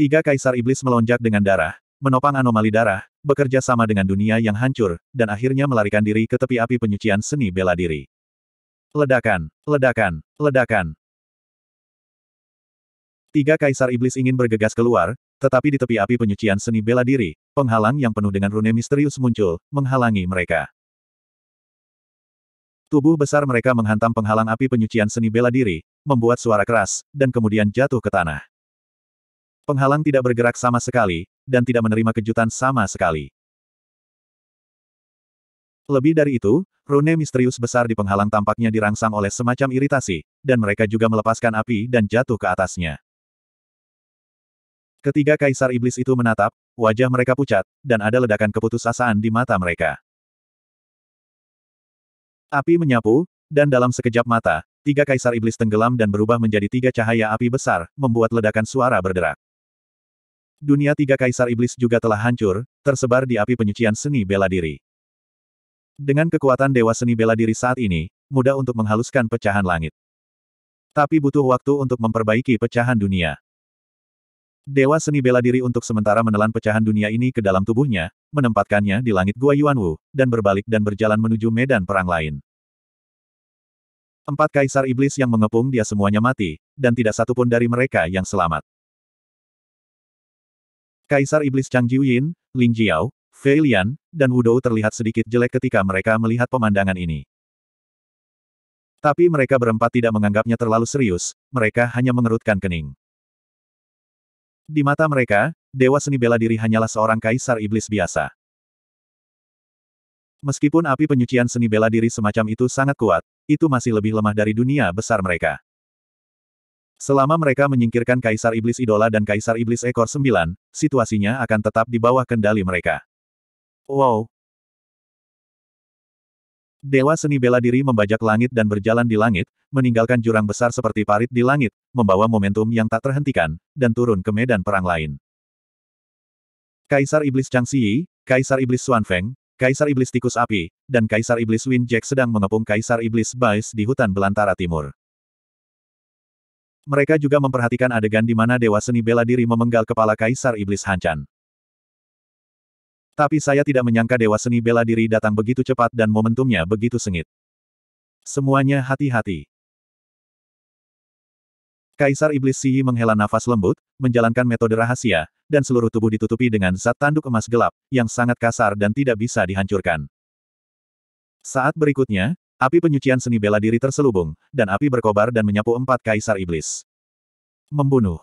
Tiga Kaisar Iblis melonjak dengan darah, menopang anomali darah, bekerja sama dengan dunia yang hancur, dan akhirnya melarikan diri ke tepi api penyucian seni bela diri. Ledakan, ledakan, ledakan. Tiga kaisar iblis ingin bergegas keluar, tetapi di tepi api penyucian seni bela diri, penghalang yang penuh dengan rune misterius muncul, menghalangi mereka. Tubuh besar mereka menghantam penghalang api penyucian seni bela diri, membuat suara keras, dan kemudian jatuh ke tanah. Penghalang tidak bergerak sama sekali, dan tidak menerima kejutan sama sekali. Lebih dari itu, rune misterius besar di penghalang tampaknya dirangsang oleh semacam iritasi, dan mereka juga melepaskan api dan jatuh ke atasnya. Ketiga kaisar iblis itu menatap, wajah mereka pucat, dan ada ledakan keputusasaan di mata mereka. Api menyapu, dan dalam sekejap mata, tiga kaisar iblis tenggelam dan berubah menjadi tiga cahaya api besar, membuat ledakan suara berderak. Dunia tiga kaisar iblis juga telah hancur, tersebar di api penyucian seni bela diri. Dengan kekuatan dewa seni bela diri saat ini, mudah untuk menghaluskan pecahan langit. Tapi butuh waktu untuk memperbaiki pecahan dunia. Dewa seni bela diri untuk sementara menelan pecahan dunia ini ke dalam tubuhnya, menempatkannya di langit Gua Yuanwu, dan berbalik dan berjalan menuju medan perang lain. Empat kaisar iblis yang mengepung dia semuanya mati, dan tidak satupun dari mereka yang selamat. Kaisar iblis Chang Jiuyin, Ling Jiao, Fei Lian, dan Wu Dou terlihat sedikit jelek ketika mereka melihat pemandangan ini. Tapi mereka berempat tidak menganggapnya terlalu serius, mereka hanya mengerutkan kening. Di mata mereka, Dewa Seni Bela Diri hanyalah seorang kaisar iblis biasa. Meskipun api penyucian seni bela diri semacam itu sangat kuat, itu masih lebih lemah dari dunia besar mereka. Selama mereka menyingkirkan Kaisar Iblis Idola dan Kaisar Iblis Ekor Sembilan, situasinya akan tetap di bawah kendali mereka. Wow! Dewa seni bela diri membajak langit dan berjalan di langit, meninggalkan jurang besar seperti parit di langit, membawa momentum yang tak terhentikan, dan turun ke medan perang lain. Kaisar Iblis Chang Xi, Kaisar Iblis Xuan Feng, Kaisar Iblis Tikus Api, dan Kaisar Iblis Win Jack sedang mengepung Kaisar Iblis Bais di hutan belantara timur. Mereka juga memperhatikan adegan di mana Dewa Seni Bela Diri memenggal kepala Kaisar Iblis Hancan. Tapi saya tidak menyangka Dewa Seni Bela Diri datang begitu cepat dan momentumnya begitu sengit. Semuanya hati-hati. Kaisar Iblis Siyi menghela nafas lembut, menjalankan metode rahasia, dan seluruh tubuh ditutupi dengan zat tanduk emas gelap, yang sangat kasar dan tidak bisa dihancurkan. Saat berikutnya, api penyucian seni bela diri terselubung, dan api berkobar dan menyapu empat Kaisar Iblis. Membunuh.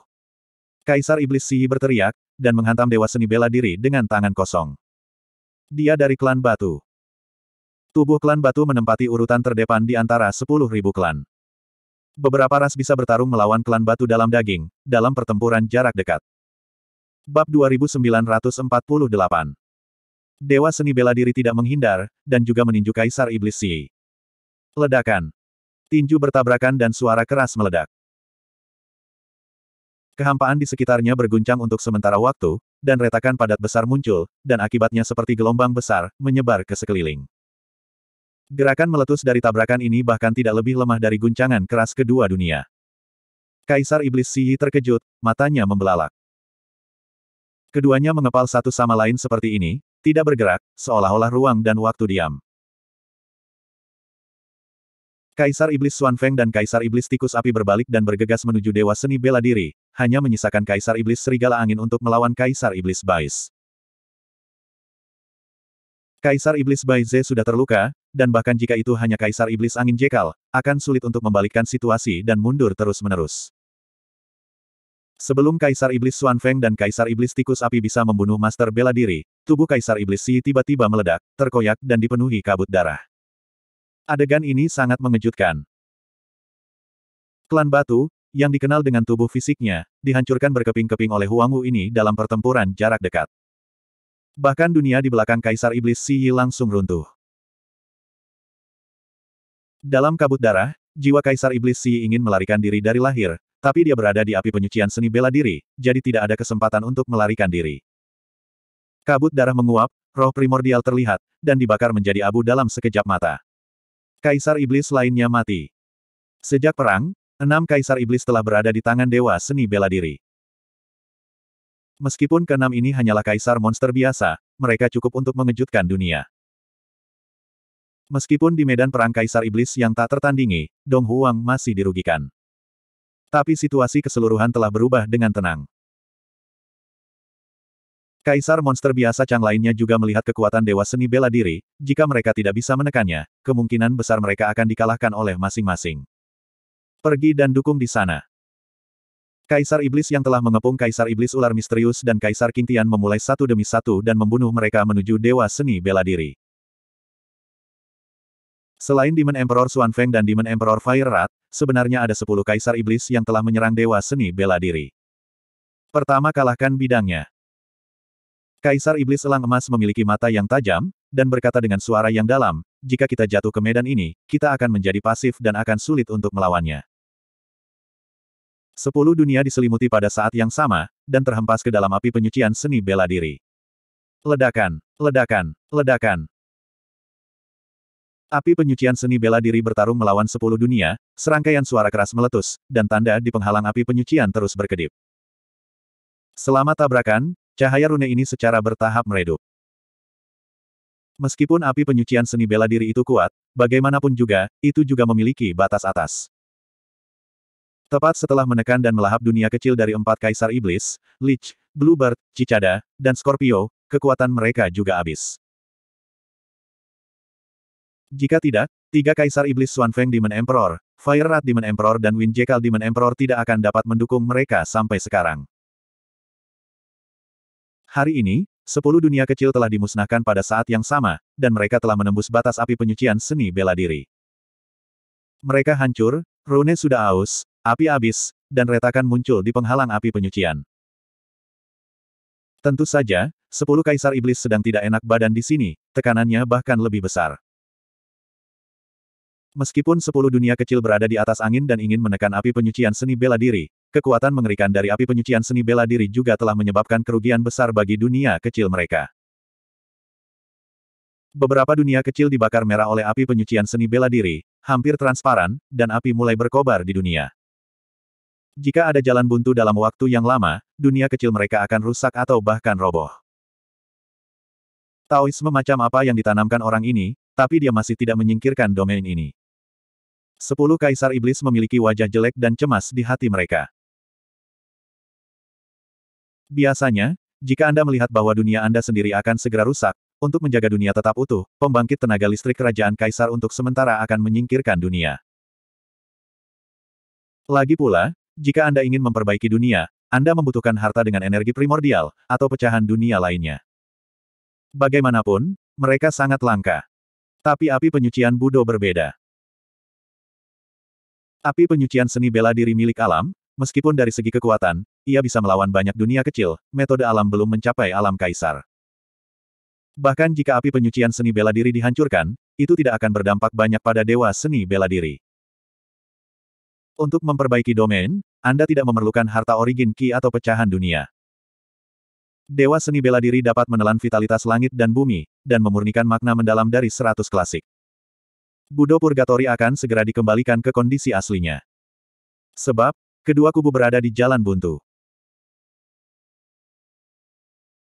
Kaisar Iblis Siyi berteriak, dan menghantam Dewa Seni Bela Diri dengan tangan kosong. Dia dari klan batu. Tubuh klan batu menempati urutan terdepan di antara 10.000 klan. Beberapa ras bisa bertarung melawan klan batu dalam daging, dalam pertempuran jarak dekat. Bab 2948 Dewa seni bela diri tidak menghindar, dan juga meninju Kaisar Iblis Si. Ledakan. Tinju bertabrakan dan suara keras meledak. Kehampaan di sekitarnya berguncang untuk sementara waktu, dan retakan padat besar muncul, dan akibatnya seperti gelombang besar, menyebar ke sekeliling. Gerakan meletus dari tabrakan ini bahkan tidak lebih lemah dari guncangan keras kedua dunia. Kaisar Iblis Siyi terkejut, matanya membelalak. Keduanya mengepal satu sama lain seperti ini, tidak bergerak, seolah-olah ruang dan waktu diam. Kaisar Iblis Feng dan Kaisar Iblis Tikus Api berbalik dan bergegas menuju Dewa Seni Bela Diri, hanya menyisakan Kaisar Iblis Serigala Angin untuk melawan Kaisar Iblis Bais. Kaisar Iblis Baize sudah terluka, dan bahkan jika itu hanya Kaisar Iblis Angin Jekal, akan sulit untuk membalikkan situasi dan mundur terus-menerus. Sebelum Kaisar Iblis Feng dan Kaisar Iblis Tikus Api bisa membunuh Master Bela Diri, tubuh Kaisar Iblis Si tiba-tiba meledak, terkoyak dan dipenuhi kabut darah. Adegan ini sangat mengejutkan. Klan Batu, yang dikenal dengan tubuh fisiknya, dihancurkan berkeping-keping oleh Huang Wu ini dalam pertempuran jarak dekat. Bahkan dunia di belakang Kaisar Iblis Si Yi langsung runtuh. Dalam kabut darah, jiwa Kaisar Iblis Si ingin melarikan diri dari lahir, tapi dia berada di api penyucian seni bela diri, jadi tidak ada kesempatan untuk melarikan diri. Kabut darah menguap, roh primordial terlihat, dan dibakar menjadi abu dalam sekejap mata. Kaisar Iblis lainnya mati. Sejak perang, enam Kaisar Iblis telah berada di tangan Dewa Seni Bela Diri. Meskipun keenam ini hanyalah Kaisar monster biasa, mereka cukup untuk mengejutkan dunia. Meskipun di medan perang Kaisar Iblis yang tak tertandingi, Dong Huang masih dirugikan. Tapi situasi keseluruhan telah berubah dengan tenang. Kaisar monster biasa Chang lainnya juga melihat kekuatan Dewa Seni Bela Diri, jika mereka tidak bisa menekannya, kemungkinan besar mereka akan dikalahkan oleh masing-masing. Pergi dan dukung di sana. Kaisar Iblis yang telah mengepung Kaisar Iblis Ular Misterius dan Kaisar King Tian memulai satu demi satu dan membunuh mereka menuju Dewa Seni Bela Diri. Selain Demon Emperor Xuan Feng dan Demon Emperor Fire Rat, sebenarnya ada sepuluh Kaisar Iblis yang telah menyerang Dewa Seni Bela Diri. Pertama kalahkan bidangnya. Kaisar Iblis Elang Emas memiliki mata yang tajam, dan berkata dengan suara yang dalam, jika kita jatuh ke medan ini, kita akan menjadi pasif dan akan sulit untuk melawannya. Sepuluh dunia diselimuti pada saat yang sama, dan terhempas ke dalam api penyucian seni bela diri. Ledakan, ledakan, ledakan. Api penyucian seni bela diri bertarung melawan sepuluh dunia, serangkaian suara keras meletus, dan tanda di penghalang api penyucian terus berkedip. Selama tabrakan, Cahaya rune ini secara bertahap meredup. Meskipun api penyucian seni bela diri itu kuat, bagaimanapun juga, itu juga memiliki batas atas. Tepat setelah menekan dan melahap dunia kecil dari empat kaisar iblis, Lich, Bluebird, Cicada, dan Scorpio, kekuatan mereka juga habis. Jika tidak, tiga kaisar iblis Feng Demon Emperor, Fire Rat Demon Emperor dan Wind Jackal Demon Emperor tidak akan dapat mendukung mereka sampai sekarang. Hari ini, sepuluh dunia kecil telah dimusnahkan pada saat yang sama, dan mereka telah menembus batas api penyucian seni bela diri. Mereka hancur, rune sudah aus, api habis, dan retakan muncul di penghalang api penyucian. Tentu saja, sepuluh kaisar iblis sedang tidak enak badan di sini, tekanannya bahkan lebih besar. Meskipun sepuluh dunia kecil berada di atas angin dan ingin menekan api penyucian seni bela diri, Kekuatan mengerikan dari api penyucian seni bela diri juga telah menyebabkan kerugian besar bagi dunia kecil mereka. Beberapa dunia kecil dibakar merah oleh api penyucian seni bela diri, hampir transparan, dan api mulai berkobar di dunia. Jika ada jalan buntu dalam waktu yang lama, dunia kecil mereka akan rusak atau bahkan roboh. Taoisme macam apa yang ditanamkan orang ini, tapi dia masih tidak menyingkirkan domain ini. Sepuluh kaisar iblis memiliki wajah jelek dan cemas di hati mereka. Biasanya, jika Anda melihat bahwa dunia Anda sendiri akan segera rusak, untuk menjaga dunia tetap utuh, pembangkit tenaga listrik kerajaan kaisar untuk sementara akan menyingkirkan dunia. Lagi pula, jika Anda ingin memperbaiki dunia, Anda membutuhkan harta dengan energi primordial, atau pecahan dunia lainnya. Bagaimanapun, mereka sangat langka. Tapi api penyucian Budo berbeda. Api penyucian seni bela diri milik alam, meskipun dari segi kekuatan, ia bisa melawan banyak dunia kecil, metode alam belum mencapai alam kaisar. Bahkan jika api penyucian seni bela diri dihancurkan, itu tidak akan berdampak banyak pada dewa seni bela diri. Untuk memperbaiki domain, Anda tidak memerlukan harta origin ki atau pecahan dunia. Dewa seni bela diri dapat menelan vitalitas langit dan bumi, dan memurnikan makna mendalam dari seratus klasik. Budo Purgatori akan segera dikembalikan ke kondisi aslinya. Sebab, kedua kubu berada di jalan buntu.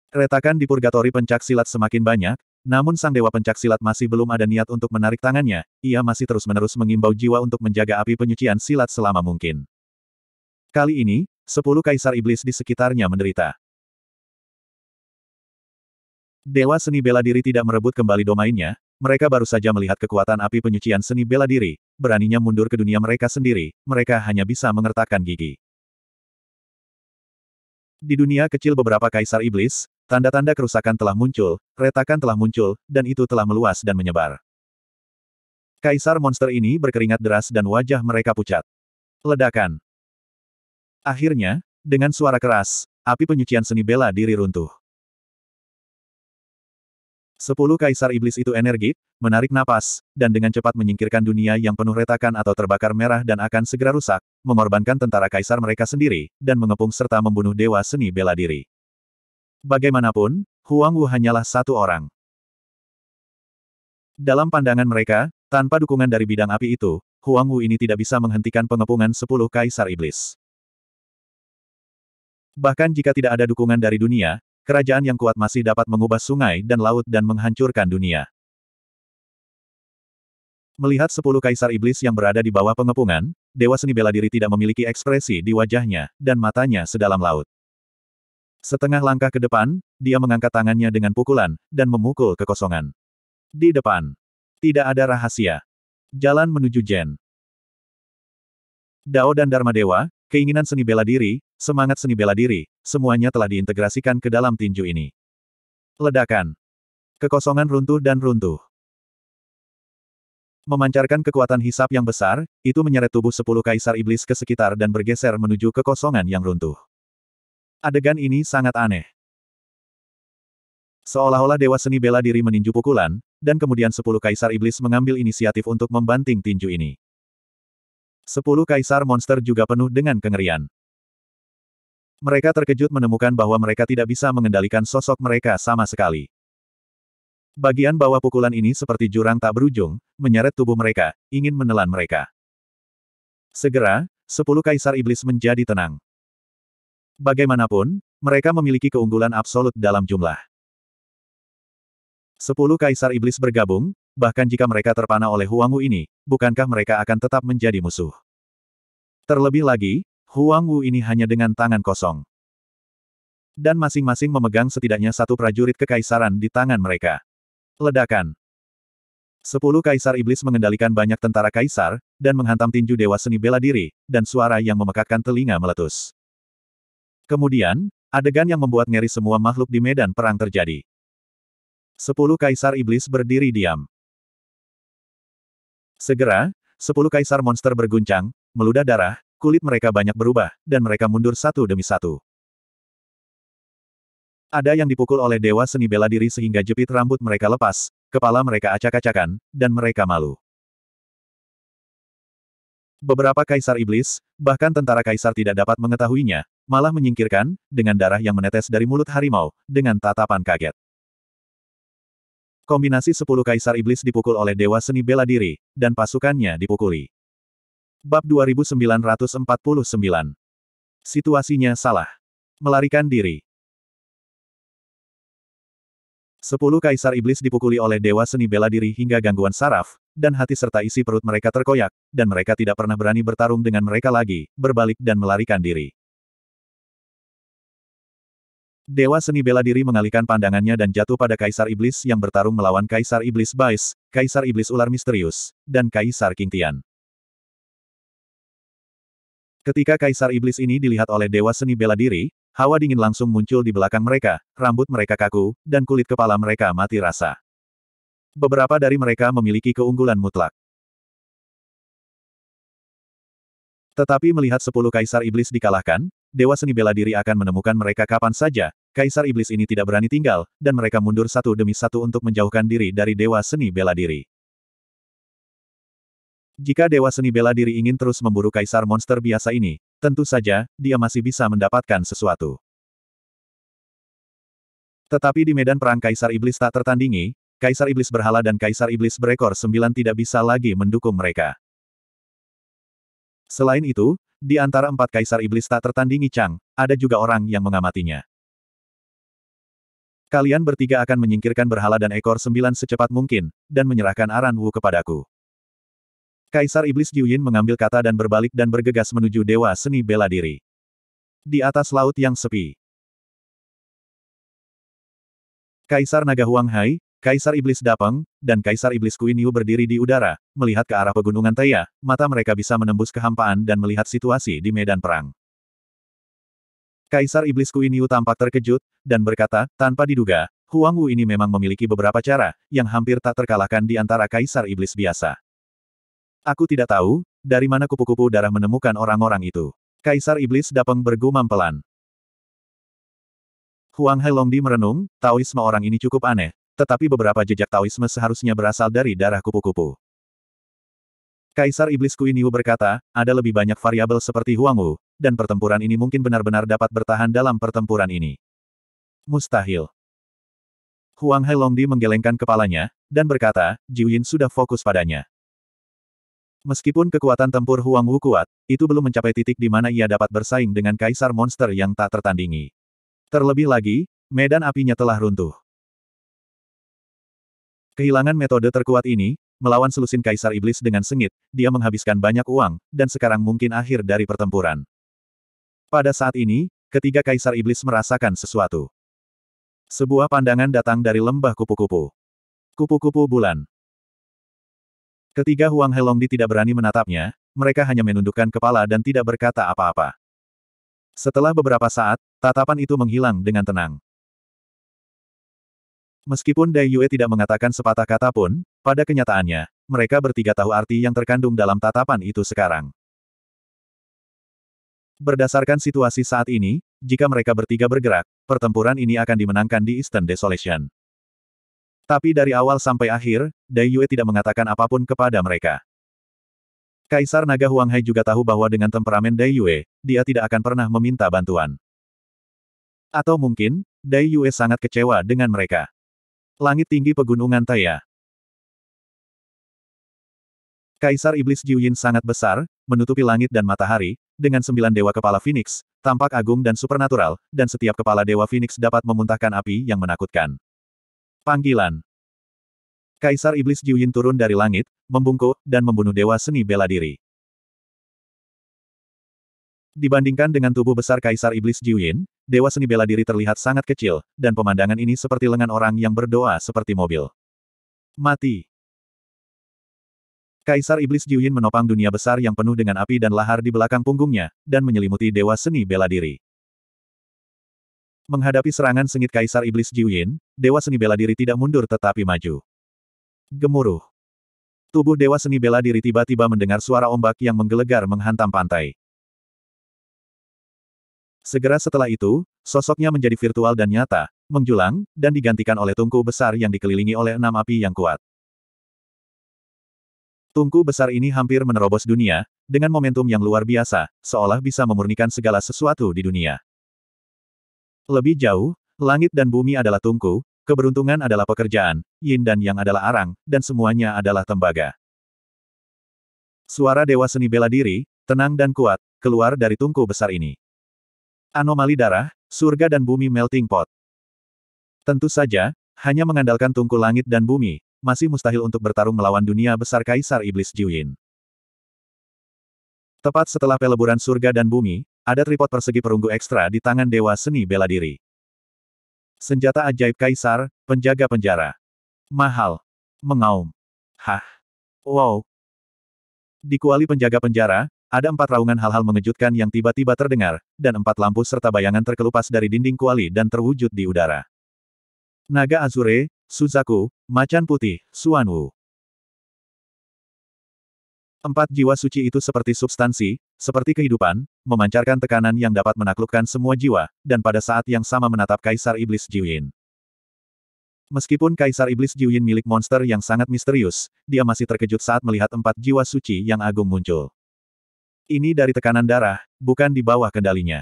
Retakan di purgatori pencak silat semakin banyak, namun sang dewa pencak silat masih belum ada niat untuk menarik tangannya, ia masih terus-menerus mengimbau jiwa untuk menjaga api penyucian silat selama mungkin. Kali ini, sepuluh kaisar iblis di sekitarnya menderita. Dewa seni bela diri tidak merebut kembali domainnya, mereka baru saja melihat kekuatan api penyucian seni bela diri, beraninya mundur ke dunia mereka sendiri, mereka hanya bisa mengertakkan gigi. Di dunia kecil beberapa kaisar iblis, Tanda-tanda kerusakan telah muncul, retakan telah muncul, dan itu telah meluas dan menyebar. Kaisar monster ini berkeringat deras dan wajah mereka pucat. Ledakan. Akhirnya, dengan suara keras, api penyucian seni bela diri runtuh. Sepuluh kaisar iblis itu energik, menarik napas, dan dengan cepat menyingkirkan dunia yang penuh retakan atau terbakar merah dan akan segera rusak, mengorbankan tentara kaisar mereka sendiri, dan mengepung serta membunuh dewa seni bela diri. Bagaimanapun, Huang Wu hanyalah satu orang. Dalam pandangan mereka, tanpa dukungan dari bidang api itu, Huang Wu ini tidak bisa menghentikan pengepungan sepuluh kaisar iblis. Bahkan jika tidak ada dukungan dari dunia, kerajaan yang kuat masih dapat mengubah sungai dan laut dan menghancurkan dunia. Melihat sepuluh kaisar iblis yang berada di bawah pengepungan, Dewa Seni Bela Diri tidak memiliki ekspresi di wajahnya, dan matanya sedalam laut. Setengah langkah ke depan, dia mengangkat tangannya dengan pukulan, dan memukul kekosongan. Di depan. Tidak ada rahasia. Jalan menuju Jen. Dao dan Dharma Dewa, keinginan seni bela diri, semangat seni bela diri, semuanya telah diintegrasikan ke dalam tinju ini. Ledakan. Kekosongan runtuh dan runtuh. Memancarkan kekuatan hisap yang besar, itu menyeret tubuh sepuluh kaisar iblis ke sekitar dan bergeser menuju kekosongan yang runtuh. Adegan ini sangat aneh. Seolah-olah Dewa Seni Bela Diri meninju pukulan, dan kemudian sepuluh kaisar iblis mengambil inisiatif untuk membanting tinju ini. Sepuluh kaisar monster juga penuh dengan kengerian. Mereka terkejut menemukan bahwa mereka tidak bisa mengendalikan sosok mereka sama sekali. Bagian bawah pukulan ini seperti jurang tak berujung, menyeret tubuh mereka, ingin menelan mereka. Segera, sepuluh kaisar iblis menjadi tenang. Bagaimanapun, mereka memiliki keunggulan absolut dalam jumlah. Sepuluh kaisar iblis bergabung, bahkan jika mereka terpana oleh Huang Wu ini, bukankah mereka akan tetap menjadi musuh? Terlebih lagi, Huang Wu ini hanya dengan tangan kosong. Dan masing-masing memegang setidaknya satu prajurit kekaisaran di tangan mereka. Ledakan. Sepuluh kaisar iblis mengendalikan banyak tentara kaisar, dan menghantam tinju dewa seni bela diri, dan suara yang memekakkan telinga meletus. Kemudian, adegan yang membuat ngeri semua makhluk di medan perang terjadi. Sepuluh kaisar iblis berdiri diam. Segera, sepuluh kaisar monster berguncang, meludah darah, kulit mereka banyak berubah, dan mereka mundur satu demi satu. Ada yang dipukul oleh dewa seni bela diri sehingga jepit rambut mereka lepas, kepala mereka acak-acakan, dan mereka malu. Beberapa kaisar iblis, bahkan tentara kaisar tidak dapat mengetahuinya, malah menyingkirkan, dengan darah yang menetes dari mulut harimau, dengan tatapan kaget. Kombinasi sepuluh kaisar iblis dipukul oleh Dewa Seni Bela Diri, dan pasukannya dipukuli. Bab 2949 Situasinya salah. Melarikan diri. Sepuluh kaisar iblis dipukuli oleh Dewa Seni Bela Diri hingga gangguan saraf, dan hati serta isi perut mereka terkoyak, dan mereka tidak pernah berani bertarung dengan mereka lagi, berbalik dan melarikan diri. Dewa seni bela diri mengalihkan pandangannya dan jatuh pada Kaisar Iblis yang bertarung melawan Kaisar Iblis Bais, Kaisar Iblis Ular Misterius, dan Kaisar King Tian. Ketika Kaisar Iblis ini dilihat oleh Dewa Seni Bela Diri, hawa dingin langsung muncul di belakang mereka, rambut mereka kaku, dan kulit kepala mereka mati rasa. Beberapa dari mereka memiliki keunggulan mutlak. Tetapi melihat sepuluh Kaisar Iblis dikalahkan, Dewa Seni Bela Diri akan menemukan mereka kapan saja, Kaisar Iblis ini tidak berani tinggal, dan mereka mundur satu demi satu untuk menjauhkan diri dari Dewa Seni Bela Diri. Jika Dewa Seni Bela Diri ingin terus memburu Kaisar Monster biasa ini, tentu saja, dia masih bisa mendapatkan sesuatu. Tetapi di medan perang Kaisar Iblis tak tertandingi, Kaisar Iblis berhala dan Kaisar Iblis berekor sembilan tidak bisa lagi mendukung mereka. Selain itu, di antara empat kaisar iblis tak tertandingi Chang, ada juga orang yang mengamatinya. Kalian bertiga akan menyingkirkan berhala dan ekor sembilan secepat mungkin, dan menyerahkan Aran Wu kepadaku. Kaisar Iblis Jiuyin mengambil kata dan berbalik dan bergegas menuju Dewa Seni Bela Diri. Di atas laut yang sepi. Kaisar Naga Huang Hai, Kaisar Iblis Dapeng, dan Kaisar Iblis Queen Yu berdiri di udara, melihat ke arah pegunungan Taya, mata mereka bisa menembus kehampaan dan melihat situasi di medan perang. Kaisar Iblis Queen Yu tampak terkejut, dan berkata, tanpa diduga, Huang Wu ini memang memiliki beberapa cara, yang hampir tak terkalahkan di antara Kaisar Iblis biasa. Aku tidak tahu, dari mana kupu-kupu darah menemukan orang-orang itu. Kaisar Iblis Dapeng bergumam pelan. Huang Hai Longdi merenung, Taoisme orang ini cukup aneh, tetapi beberapa jejak Taoisme seharusnya berasal dari darah kupu-kupu. Kaisar Iblis Queen Yu berkata, ada lebih banyak variabel seperti Huang Wu, dan pertempuran ini mungkin benar-benar dapat bertahan dalam pertempuran ini. Mustahil. Huang Hailongdi menggelengkan kepalanya, dan berkata, Jiuyin sudah fokus padanya. Meskipun kekuatan tempur Huang Wu kuat, itu belum mencapai titik di mana ia dapat bersaing dengan kaisar monster yang tak tertandingi. Terlebih lagi, medan apinya telah runtuh. Kehilangan metode terkuat ini, melawan selusin kaisar iblis dengan sengit, dia menghabiskan banyak uang, dan sekarang mungkin akhir dari pertempuran. Pada saat ini, ketiga kaisar iblis merasakan sesuatu. Sebuah pandangan datang dari lembah kupu-kupu. Kupu-kupu bulan. Ketiga Huang Helongdi tidak berani menatapnya, mereka hanya menundukkan kepala dan tidak berkata apa-apa. Setelah beberapa saat, tatapan itu menghilang dengan tenang. Meskipun Dai Yue tidak mengatakan sepatah kata pun, pada kenyataannya, mereka bertiga tahu arti yang terkandung dalam tatapan itu sekarang. Berdasarkan situasi saat ini, jika mereka bertiga bergerak, pertempuran ini akan dimenangkan di Eastern Desolation. Tapi dari awal sampai akhir, Dai Yue tidak mengatakan apa pun kepada mereka. Kaisar Naga Huang Hai juga tahu bahwa dengan temperamen Dai Yue, dia tidak akan pernah meminta bantuan. Atau mungkin, Dai Yue sangat kecewa dengan mereka. Langit tinggi pegunungan Taya. Kaisar Iblis Jiuyin sangat besar, menutupi langit dan matahari, dengan sembilan dewa kepala Phoenix, tampak agung dan supernatural, dan setiap kepala dewa Phoenix dapat memuntahkan api yang menakutkan. Panggilan Kaisar Iblis Jiuyin turun dari langit, membungkuk, dan membunuh dewa seni bela diri. Dibandingkan dengan tubuh besar Kaisar Iblis Jiuyin, dewa seni bela diri terlihat sangat kecil, dan pemandangan ini seperti lengan orang yang berdoa seperti mobil. Mati. Kaisar Iblis Jiuyin menopang dunia besar yang penuh dengan api dan lahar di belakang punggungnya, dan menyelimuti dewa seni bela diri. Menghadapi serangan sengit Kaisar Iblis Jiuyin, dewa seni bela diri tidak mundur tetapi maju. Gemuruh. Tubuh dewa seni bela diri tiba-tiba mendengar suara ombak yang menggelegar menghantam pantai. Segera setelah itu, sosoknya menjadi virtual dan nyata, menjulang, dan digantikan oleh tungku besar yang dikelilingi oleh enam api yang kuat. Tungku besar ini hampir menerobos dunia, dengan momentum yang luar biasa, seolah bisa memurnikan segala sesuatu di dunia. Lebih jauh, langit dan bumi adalah tungku, keberuntungan adalah pekerjaan, yin dan yang adalah arang, dan semuanya adalah tembaga. Suara dewa seni bela diri, tenang dan kuat, keluar dari tungku besar ini. Anomali darah, surga dan bumi melting pot. Tentu saja, hanya mengandalkan tungku langit dan bumi, masih mustahil untuk bertarung melawan dunia besar Kaisar Iblis Jiuyin. Tepat setelah peleburan surga dan bumi, ada tripod persegi perunggu ekstra di tangan Dewa Seni Bela Diri. Senjata ajaib Kaisar, penjaga penjara. Mahal. Mengaum. Hah. Wow. Di kuali penjaga penjara, ada empat raungan hal-hal mengejutkan yang tiba-tiba terdengar, dan empat lampu serta bayangan terkelupas dari dinding kuali dan terwujud di udara. Naga Azure, Suzaku, Macan Putih, Suanwu. Empat jiwa suci itu seperti substansi, seperti kehidupan, memancarkan tekanan yang dapat menaklukkan semua jiwa, dan pada saat yang sama menatap Kaisar Iblis Jiuyin. Meskipun Kaisar Iblis Jiuyin milik monster yang sangat misterius, dia masih terkejut saat melihat empat jiwa suci yang agung muncul. Ini dari tekanan darah, bukan di bawah kendalinya.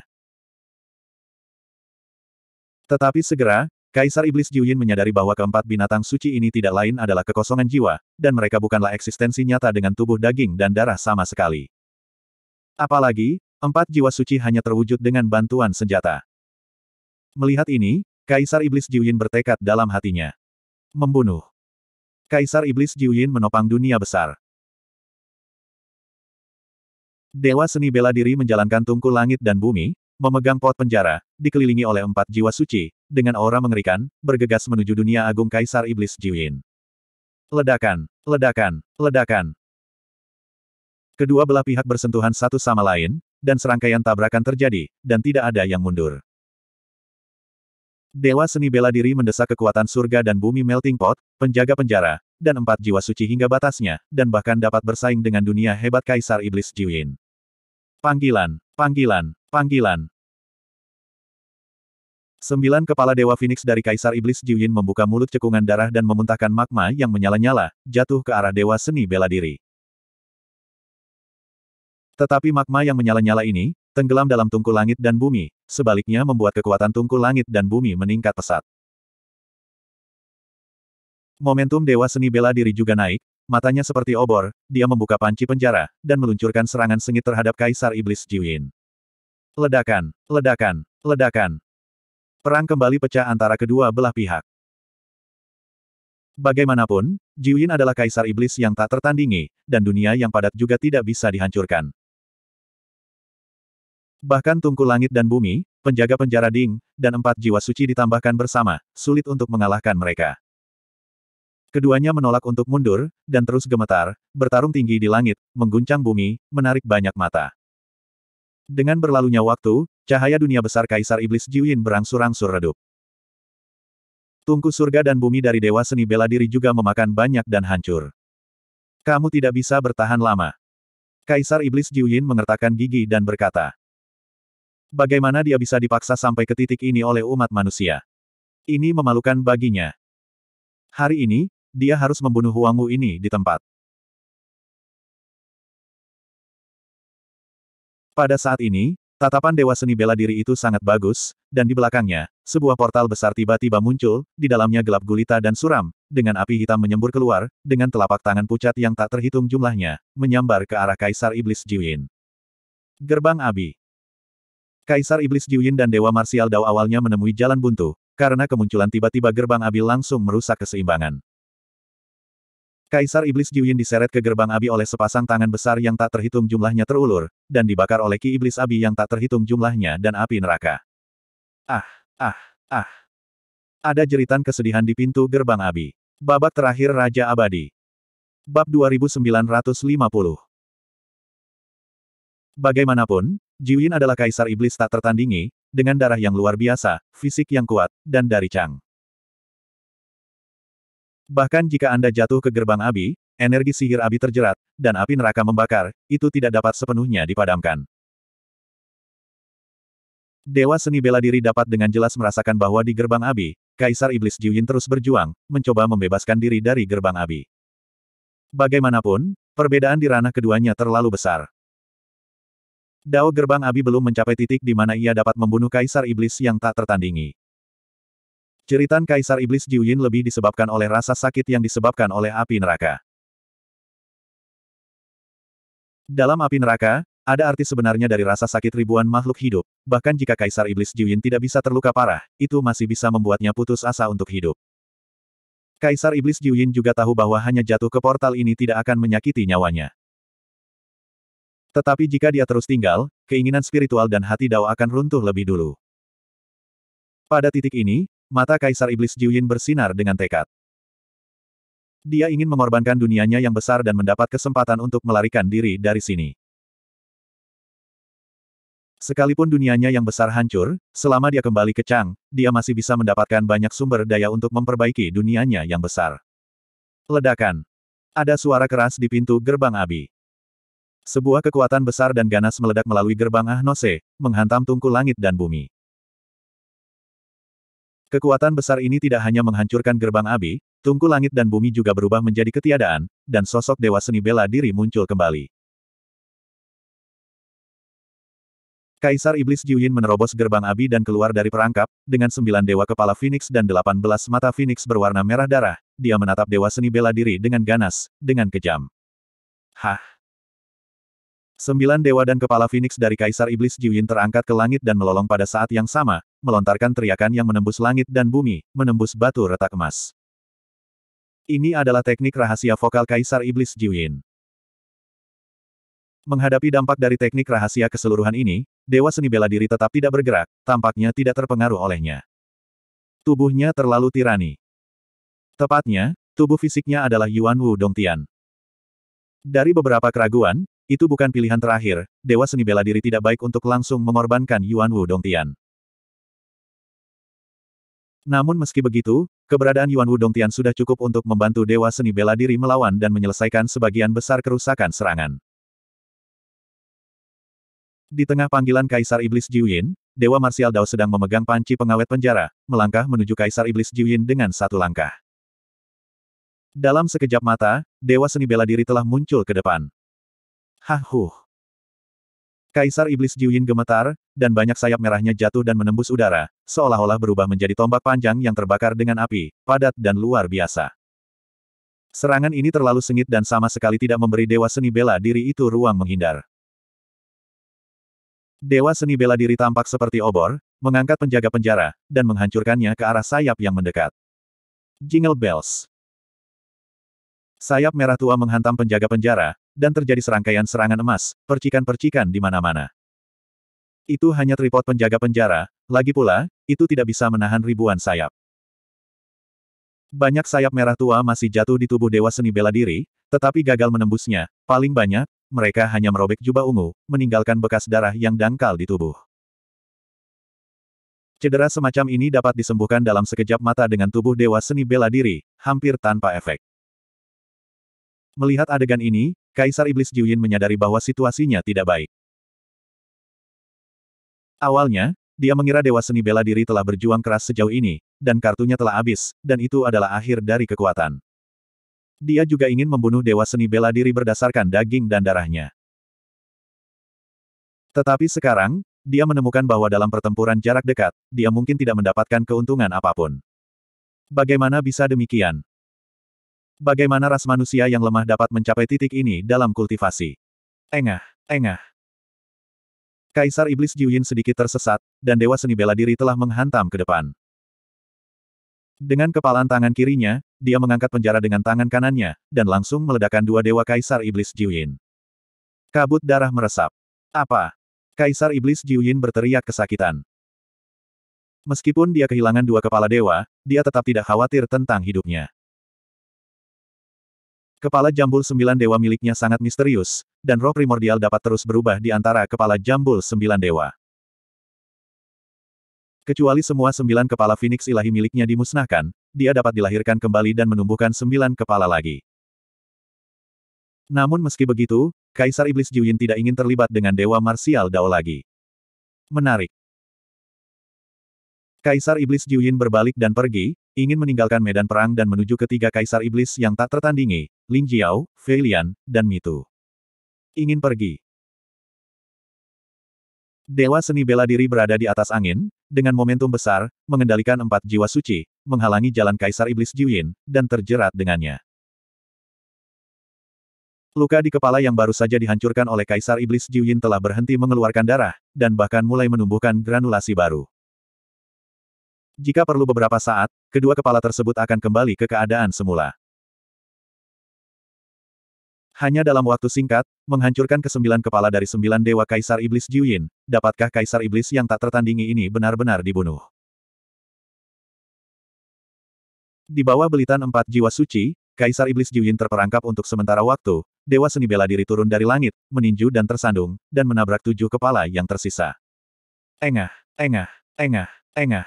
Tetapi segera, Kaisar Iblis Jiuyin menyadari bahwa keempat binatang suci ini tidak lain adalah kekosongan jiwa, dan mereka bukanlah eksistensi nyata dengan tubuh daging dan darah sama sekali. Apalagi, empat jiwa suci hanya terwujud dengan bantuan senjata. Melihat ini, Kaisar Iblis Jiuyin bertekad dalam hatinya. Membunuh. Kaisar Iblis Jiuyin menopang dunia besar. Dewa seni bela diri menjalankan tungku langit dan bumi, memegang pot penjara, dikelilingi oleh empat jiwa suci, dengan aura mengerikan, bergegas menuju dunia agung Kaisar Iblis Jiwin. Ledakan, ledakan, ledakan. Kedua belah pihak bersentuhan satu sama lain, dan serangkaian tabrakan terjadi, dan tidak ada yang mundur. Dewa seni bela diri mendesak kekuatan surga dan bumi melting pot, penjaga penjara, dan empat jiwa suci hingga batasnya, dan bahkan dapat bersaing dengan dunia hebat Kaisar Iblis Jiwin. Panggilan, panggilan, panggilan. Sembilan kepala Dewa Phoenix dari Kaisar Iblis Jiuyin membuka mulut cekungan darah dan memuntahkan magma yang menyala-nyala, jatuh ke arah Dewa Seni Bela Diri. Tetapi magma yang menyala-nyala ini, tenggelam dalam tungku langit dan bumi, sebaliknya membuat kekuatan tungku langit dan bumi meningkat pesat. Momentum Dewa Seni Bela Diri juga naik, matanya seperti obor, dia membuka panci penjara, dan meluncurkan serangan sengit terhadap Kaisar Iblis Jiuyin. Ledakan, ledakan, ledakan. Perang kembali pecah antara kedua belah pihak. Bagaimanapun, Jiwin adalah kaisar iblis yang tak tertandingi, dan dunia yang padat juga tidak bisa dihancurkan. Bahkan tungku langit dan bumi, penjaga penjara Ding, dan empat jiwa suci ditambahkan bersama, sulit untuk mengalahkan mereka. Keduanya menolak untuk mundur, dan terus gemetar, bertarung tinggi di langit, mengguncang bumi, menarik banyak mata. Dengan berlalunya waktu, Cahaya dunia besar Kaisar Iblis Jiwin berangsur-angsur redup. Tungku surga dan bumi dari Dewa Seni Bela Diri juga memakan banyak dan hancur. Kamu tidak bisa bertahan lama. Kaisar Iblis Jiwin mengertakkan gigi dan berkata. Bagaimana dia bisa dipaksa sampai ke titik ini oleh umat manusia? Ini memalukan baginya. Hari ini, dia harus membunuh Huang Wu ini di tempat. Pada saat ini, Tatapan Dewa Seni Bela Diri itu sangat bagus, dan di belakangnya, sebuah portal besar tiba-tiba muncul, di dalamnya gelap gulita dan suram, dengan api hitam menyembur keluar, dengan telapak tangan pucat yang tak terhitung jumlahnya, menyambar ke arah Kaisar Iblis Jiwin. Gerbang Abi Kaisar Iblis Jiwin dan Dewa Marsial Dao awalnya menemui jalan buntu, karena kemunculan tiba-tiba gerbang Abi langsung merusak keseimbangan. Kaisar Iblis Jiwin diseret ke gerbang Abi oleh sepasang tangan besar yang tak terhitung jumlahnya terulur, dan dibakar oleh Ki Iblis Abi yang tak terhitung jumlahnya dan api neraka. Ah, ah, ah. Ada jeritan kesedihan di pintu gerbang Abi. Babak terakhir Raja Abadi. Bab 2950 Bagaimanapun, Jiwin adalah kaisar iblis tak tertandingi, dengan darah yang luar biasa, fisik yang kuat, dan dari Chang. Bahkan jika Anda jatuh ke gerbang api, energi sihir api terjerat, dan api neraka membakar, itu tidak dapat sepenuhnya dipadamkan. Dewa seni bela diri dapat dengan jelas merasakan bahwa di gerbang api, Kaisar Iblis Jiuyin terus berjuang, mencoba membebaskan diri dari gerbang api. Bagaimanapun, perbedaan di ranah keduanya terlalu besar. Dao gerbang api belum mencapai titik di mana ia dapat membunuh Kaisar Iblis yang tak tertandingi. Ceritan Kaisar Iblis Jiuyin lebih disebabkan oleh rasa sakit yang disebabkan oleh api neraka. Dalam api neraka, ada arti sebenarnya dari rasa sakit ribuan makhluk hidup, bahkan jika Kaisar Iblis Jiuyin tidak bisa terluka parah, itu masih bisa membuatnya putus asa untuk hidup. Kaisar Iblis Jiuyin juga tahu bahwa hanya jatuh ke portal ini tidak akan menyakiti nyawanya. Tetapi jika dia terus tinggal, keinginan spiritual dan hati Dao akan runtuh lebih dulu. Pada titik ini, Mata Kaisar Iblis Jiuyin bersinar dengan tekad. Dia ingin mengorbankan dunianya yang besar dan mendapat kesempatan untuk melarikan diri dari sini. Sekalipun dunianya yang besar hancur, selama dia kembali ke Chang, dia masih bisa mendapatkan banyak sumber daya untuk memperbaiki dunianya yang besar. Ledakan. Ada suara keras di pintu gerbang Abi. Sebuah kekuatan besar dan ganas meledak melalui gerbang Ahnose, menghantam tungku langit dan bumi. Kekuatan besar ini tidak hanya menghancurkan gerbang Abi, tungku langit dan bumi juga berubah menjadi ketiadaan, dan sosok Dewa Seni Bela Diri muncul kembali. Kaisar Iblis Jiuyin menerobos gerbang Abi dan keluar dari perangkap, dengan sembilan dewa kepala Phoenix dan delapan belas mata Phoenix berwarna merah darah, dia menatap Dewa Seni Bela Diri dengan ganas, dengan kejam. Hah! Sembilan dewa dan kepala Phoenix dari Kaisar Iblis Jiwin terangkat ke langit dan melolong pada saat yang sama, melontarkan teriakan yang menembus langit dan bumi, menembus batu retak emas. Ini adalah teknik rahasia vokal Kaisar Iblis Jiwin. Menghadapi dampak dari teknik rahasia keseluruhan ini, Dewa Seni Bela Diri tetap tidak bergerak, tampaknya tidak terpengaruh olehnya. Tubuhnya terlalu tirani. Tepatnya, tubuh fisiknya adalah Yuan Wu Dongtian. Dari beberapa keraguan, itu bukan pilihan terakhir, Dewa Seni Bela Diri tidak baik untuk langsung mengorbankan Yuan Wu Dongtian. Namun meski begitu, keberadaan Yuan Wu Dongtian sudah cukup untuk membantu Dewa Seni Bela Diri melawan dan menyelesaikan sebagian besar kerusakan serangan. Di tengah panggilan Kaisar Iblis Jiuyin, Dewa Marsial Dao sedang memegang panci pengawet penjara, melangkah menuju Kaisar Iblis Jiuyin dengan satu langkah. Dalam sekejap mata, Dewa Seni Bela Diri telah muncul ke depan. Hahuh. Kaisar Iblis Jiuyin gemetar, dan banyak sayap merahnya jatuh dan menembus udara, seolah-olah berubah menjadi tombak panjang yang terbakar dengan api, padat dan luar biasa. Serangan ini terlalu sengit dan sama sekali tidak memberi Dewa Seni Bela Diri itu ruang menghindar. Dewa Seni Bela Diri tampak seperti obor, mengangkat penjaga penjara, dan menghancurkannya ke arah sayap yang mendekat. Jingle Bells Sayap merah tua menghantam penjaga penjara, dan terjadi serangkaian serangan emas, percikan-percikan di mana-mana. Itu hanya tripod penjaga penjara, lagi pula, itu tidak bisa menahan ribuan sayap. Banyak sayap merah tua masih jatuh di tubuh Dewa Seni Bela Diri, tetapi gagal menembusnya. Paling banyak, mereka hanya merobek jubah ungu, meninggalkan bekas darah yang dangkal di tubuh. Cedera semacam ini dapat disembuhkan dalam sekejap mata dengan tubuh Dewa Seni Bela Diri, hampir tanpa efek. Melihat adegan ini, Kaisar Iblis Jiuyin menyadari bahwa situasinya tidak baik. Awalnya, dia mengira Dewa Seni Bela Diri telah berjuang keras sejauh ini, dan kartunya telah habis, dan itu adalah akhir dari kekuatan. Dia juga ingin membunuh Dewa Seni Bela Diri berdasarkan daging dan darahnya. Tetapi sekarang, dia menemukan bahwa dalam pertempuran jarak dekat, dia mungkin tidak mendapatkan keuntungan apa pun. Bagaimana bisa demikian? Bagaimana ras manusia yang lemah dapat mencapai titik ini dalam kultivasi? Engah, engah. Kaisar Iblis Jiuyin sedikit tersesat, dan Dewa Seni Bela Diri telah menghantam ke depan. Dengan kepalan tangan kirinya, dia mengangkat penjara dengan tangan kanannya, dan langsung meledakkan dua dewa Kaisar Iblis Jiuyin. Kabut darah meresap. Apa? Kaisar Iblis Jiuyin berteriak kesakitan. Meskipun dia kehilangan dua kepala dewa, dia tetap tidak khawatir tentang hidupnya. Kepala jambul sembilan dewa miliknya sangat misterius, dan roh primordial dapat terus berubah di antara kepala jambul sembilan dewa. Kecuali semua sembilan kepala Phoenix ilahi miliknya dimusnahkan, dia dapat dilahirkan kembali dan menumbuhkan sembilan kepala lagi. Namun meski begitu, Kaisar Iblis Jiuyin tidak ingin terlibat dengan Dewa Marsial Dao lagi. Menarik. Kaisar Iblis Jiuyin berbalik dan pergi, ingin meninggalkan medan perang dan menuju ketiga Kaisar Iblis yang tak tertandingi, Lin Jiao, Fei Lian, dan Mitu. Ingin pergi. Dewa seni bela diri berada di atas angin, dengan momentum besar, mengendalikan empat jiwa suci, menghalangi jalan Kaisar Iblis Jiuyin, dan terjerat dengannya. Luka di kepala yang baru saja dihancurkan oleh Kaisar Iblis Jiuyin telah berhenti mengeluarkan darah, dan bahkan mulai menumbuhkan granulasi baru. Jika perlu beberapa saat, kedua kepala tersebut akan kembali ke keadaan semula. Hanya dalam waktu singkat, menghancurkan kesembilan kepala dari sembilan dewa Kaisar Iblis Jiuyin, dapatkah Kaisar Iblis yang tak tertandingi ini benar-benar dibunuh? Di bawah belitan empat jiwa suci, Kaisar Iblis Jiuyin terperangkap untuk sementara waktu, Dewa Seni Bela Diri turun dari langit, meninju dan tersandung, dan menabrak tujuh kepala yang tersisa. Engah, engah, engah, engah.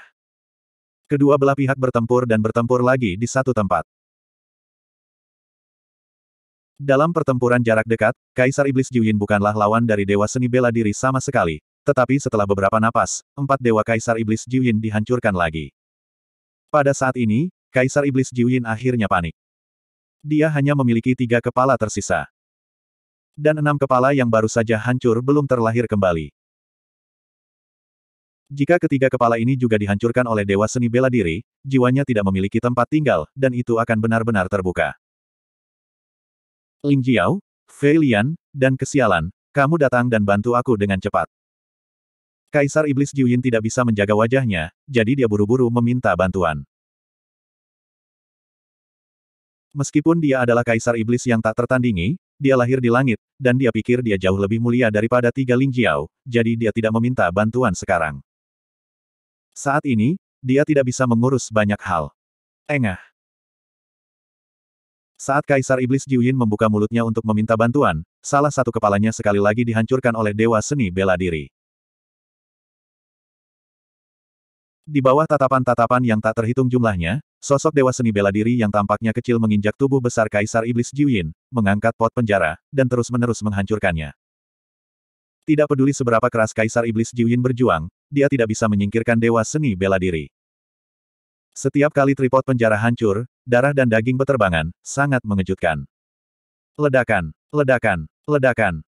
Kedua belah pihak bertempur dan bertempur lagi di satu tempat. Dalam pertempuran jarak dekat, Kaisar Iblis Jiuyin bukanlah lawan dari Dewa Seni Bela Diri sama sekali, tetapi setelah beberapa napas, empat Dewa Kaisar Iblis Jiuyin dihancurkan lagi. Pada saat ini, Kaisar Iblis Jiuyin akhirnya panik. Dia hanya memiliki tiga kepala tersisa. Dan enam kepala yang baru saja hancur belum terlahir kembali. Jika ketiga kepala ini juga dihancurkan oleh Dewa Seni Bela Diri, jiwanya tidak memiliki tempat tinggal, dan itu akan benar-benar terbuka. Ling Jiao, Fei Lian, dan kesialan, kamu datang dan bantu aku dengan cepat. Kaisar Iblis Jiuyin tidak bisa menjaga wajahnya, jadi dia buru-buru meminta bantuan. Meskipun dia adalah Kaisar Iblis yang tak tertandingi, dia lahir di langit, dan dia pikir dia jauh lebih mulia daripada tiga Ling Jiao, jadi dia tidak meminta bantuan sekarang. Saat ini, dia tidak bisa mengurus banyak hal. Engah. Saat Kaisar Iblis Jiuyin membuka mulutnya untuk meminta bantuan, salah satu kepalanya sekali lagi dihancurkan oleh Dewa Seni Bela Diri. Di bawah tatapan-tatapan yang tak terhitung jumlahnya, sosok Dewa Seni Bela Diri yang tampaknya kecil menginjak tubuh besar Kaisar Iblis Jiuyin, mengangkat pot penjara, dan terus-menerus menghancurkannya. Tidak peduli seberapa keras Kaisar Iblis Jiuyin berjuang, dia tidak bisa menyingkirkan Dewa Seni Bela Diri. Setiap kali tripod penjara hancur, darah dan daging beterbangan, sangat mengejutkan. Ledakan, ledakan, ledakan.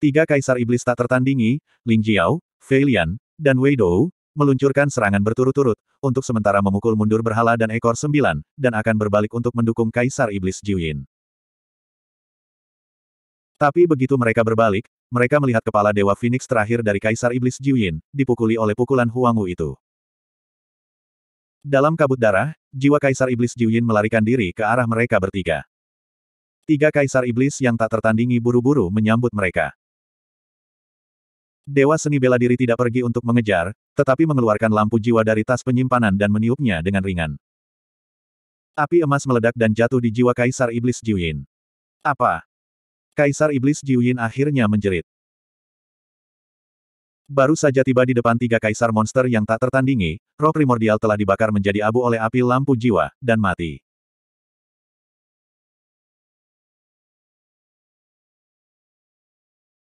Tiga kaisar iblis tak tertandingi, Ling Jiao, Fei Lian, dan Wei Dou, meluncurkan serangan berturut-turut, untuk sementara memukul mundur berhala dan ekor sembilan, dan akan berbalik untuk mendukung kaisar iblis Jiuyin. Tapi begitu mereka berbalik, mereka melihat kepala Dewa Phoenix terakhir dari Kaisar Iblis Jiuyin, dipukuli oleh pukulan Huang Wu itu. Dalam kabut darah, jiwa Kaisar Iblis Jiuyin melarikan diri ke arah mereka bertiga. Tiga Kaisar Iblis yang tak tertandingi buru-buru menyambut mereka. Dewa seni bela diri tidak pergi untuk mengejar, tetapi mengeluarkan lampu jiwa dari tas penyimpanan dan meniupnya dengan ringan. Api emas meledak dan jatuh di jiwa Kaisar Iblis Jiuyin. Apa? Kaisar Iblis Jiuyin akhirnya menjerit. Baru saja tiba di depan tiga kaisar monster yang tak tertandingi, roh primordial telah dibakar menjadi abu oleh api lampu jiwa, dan mati.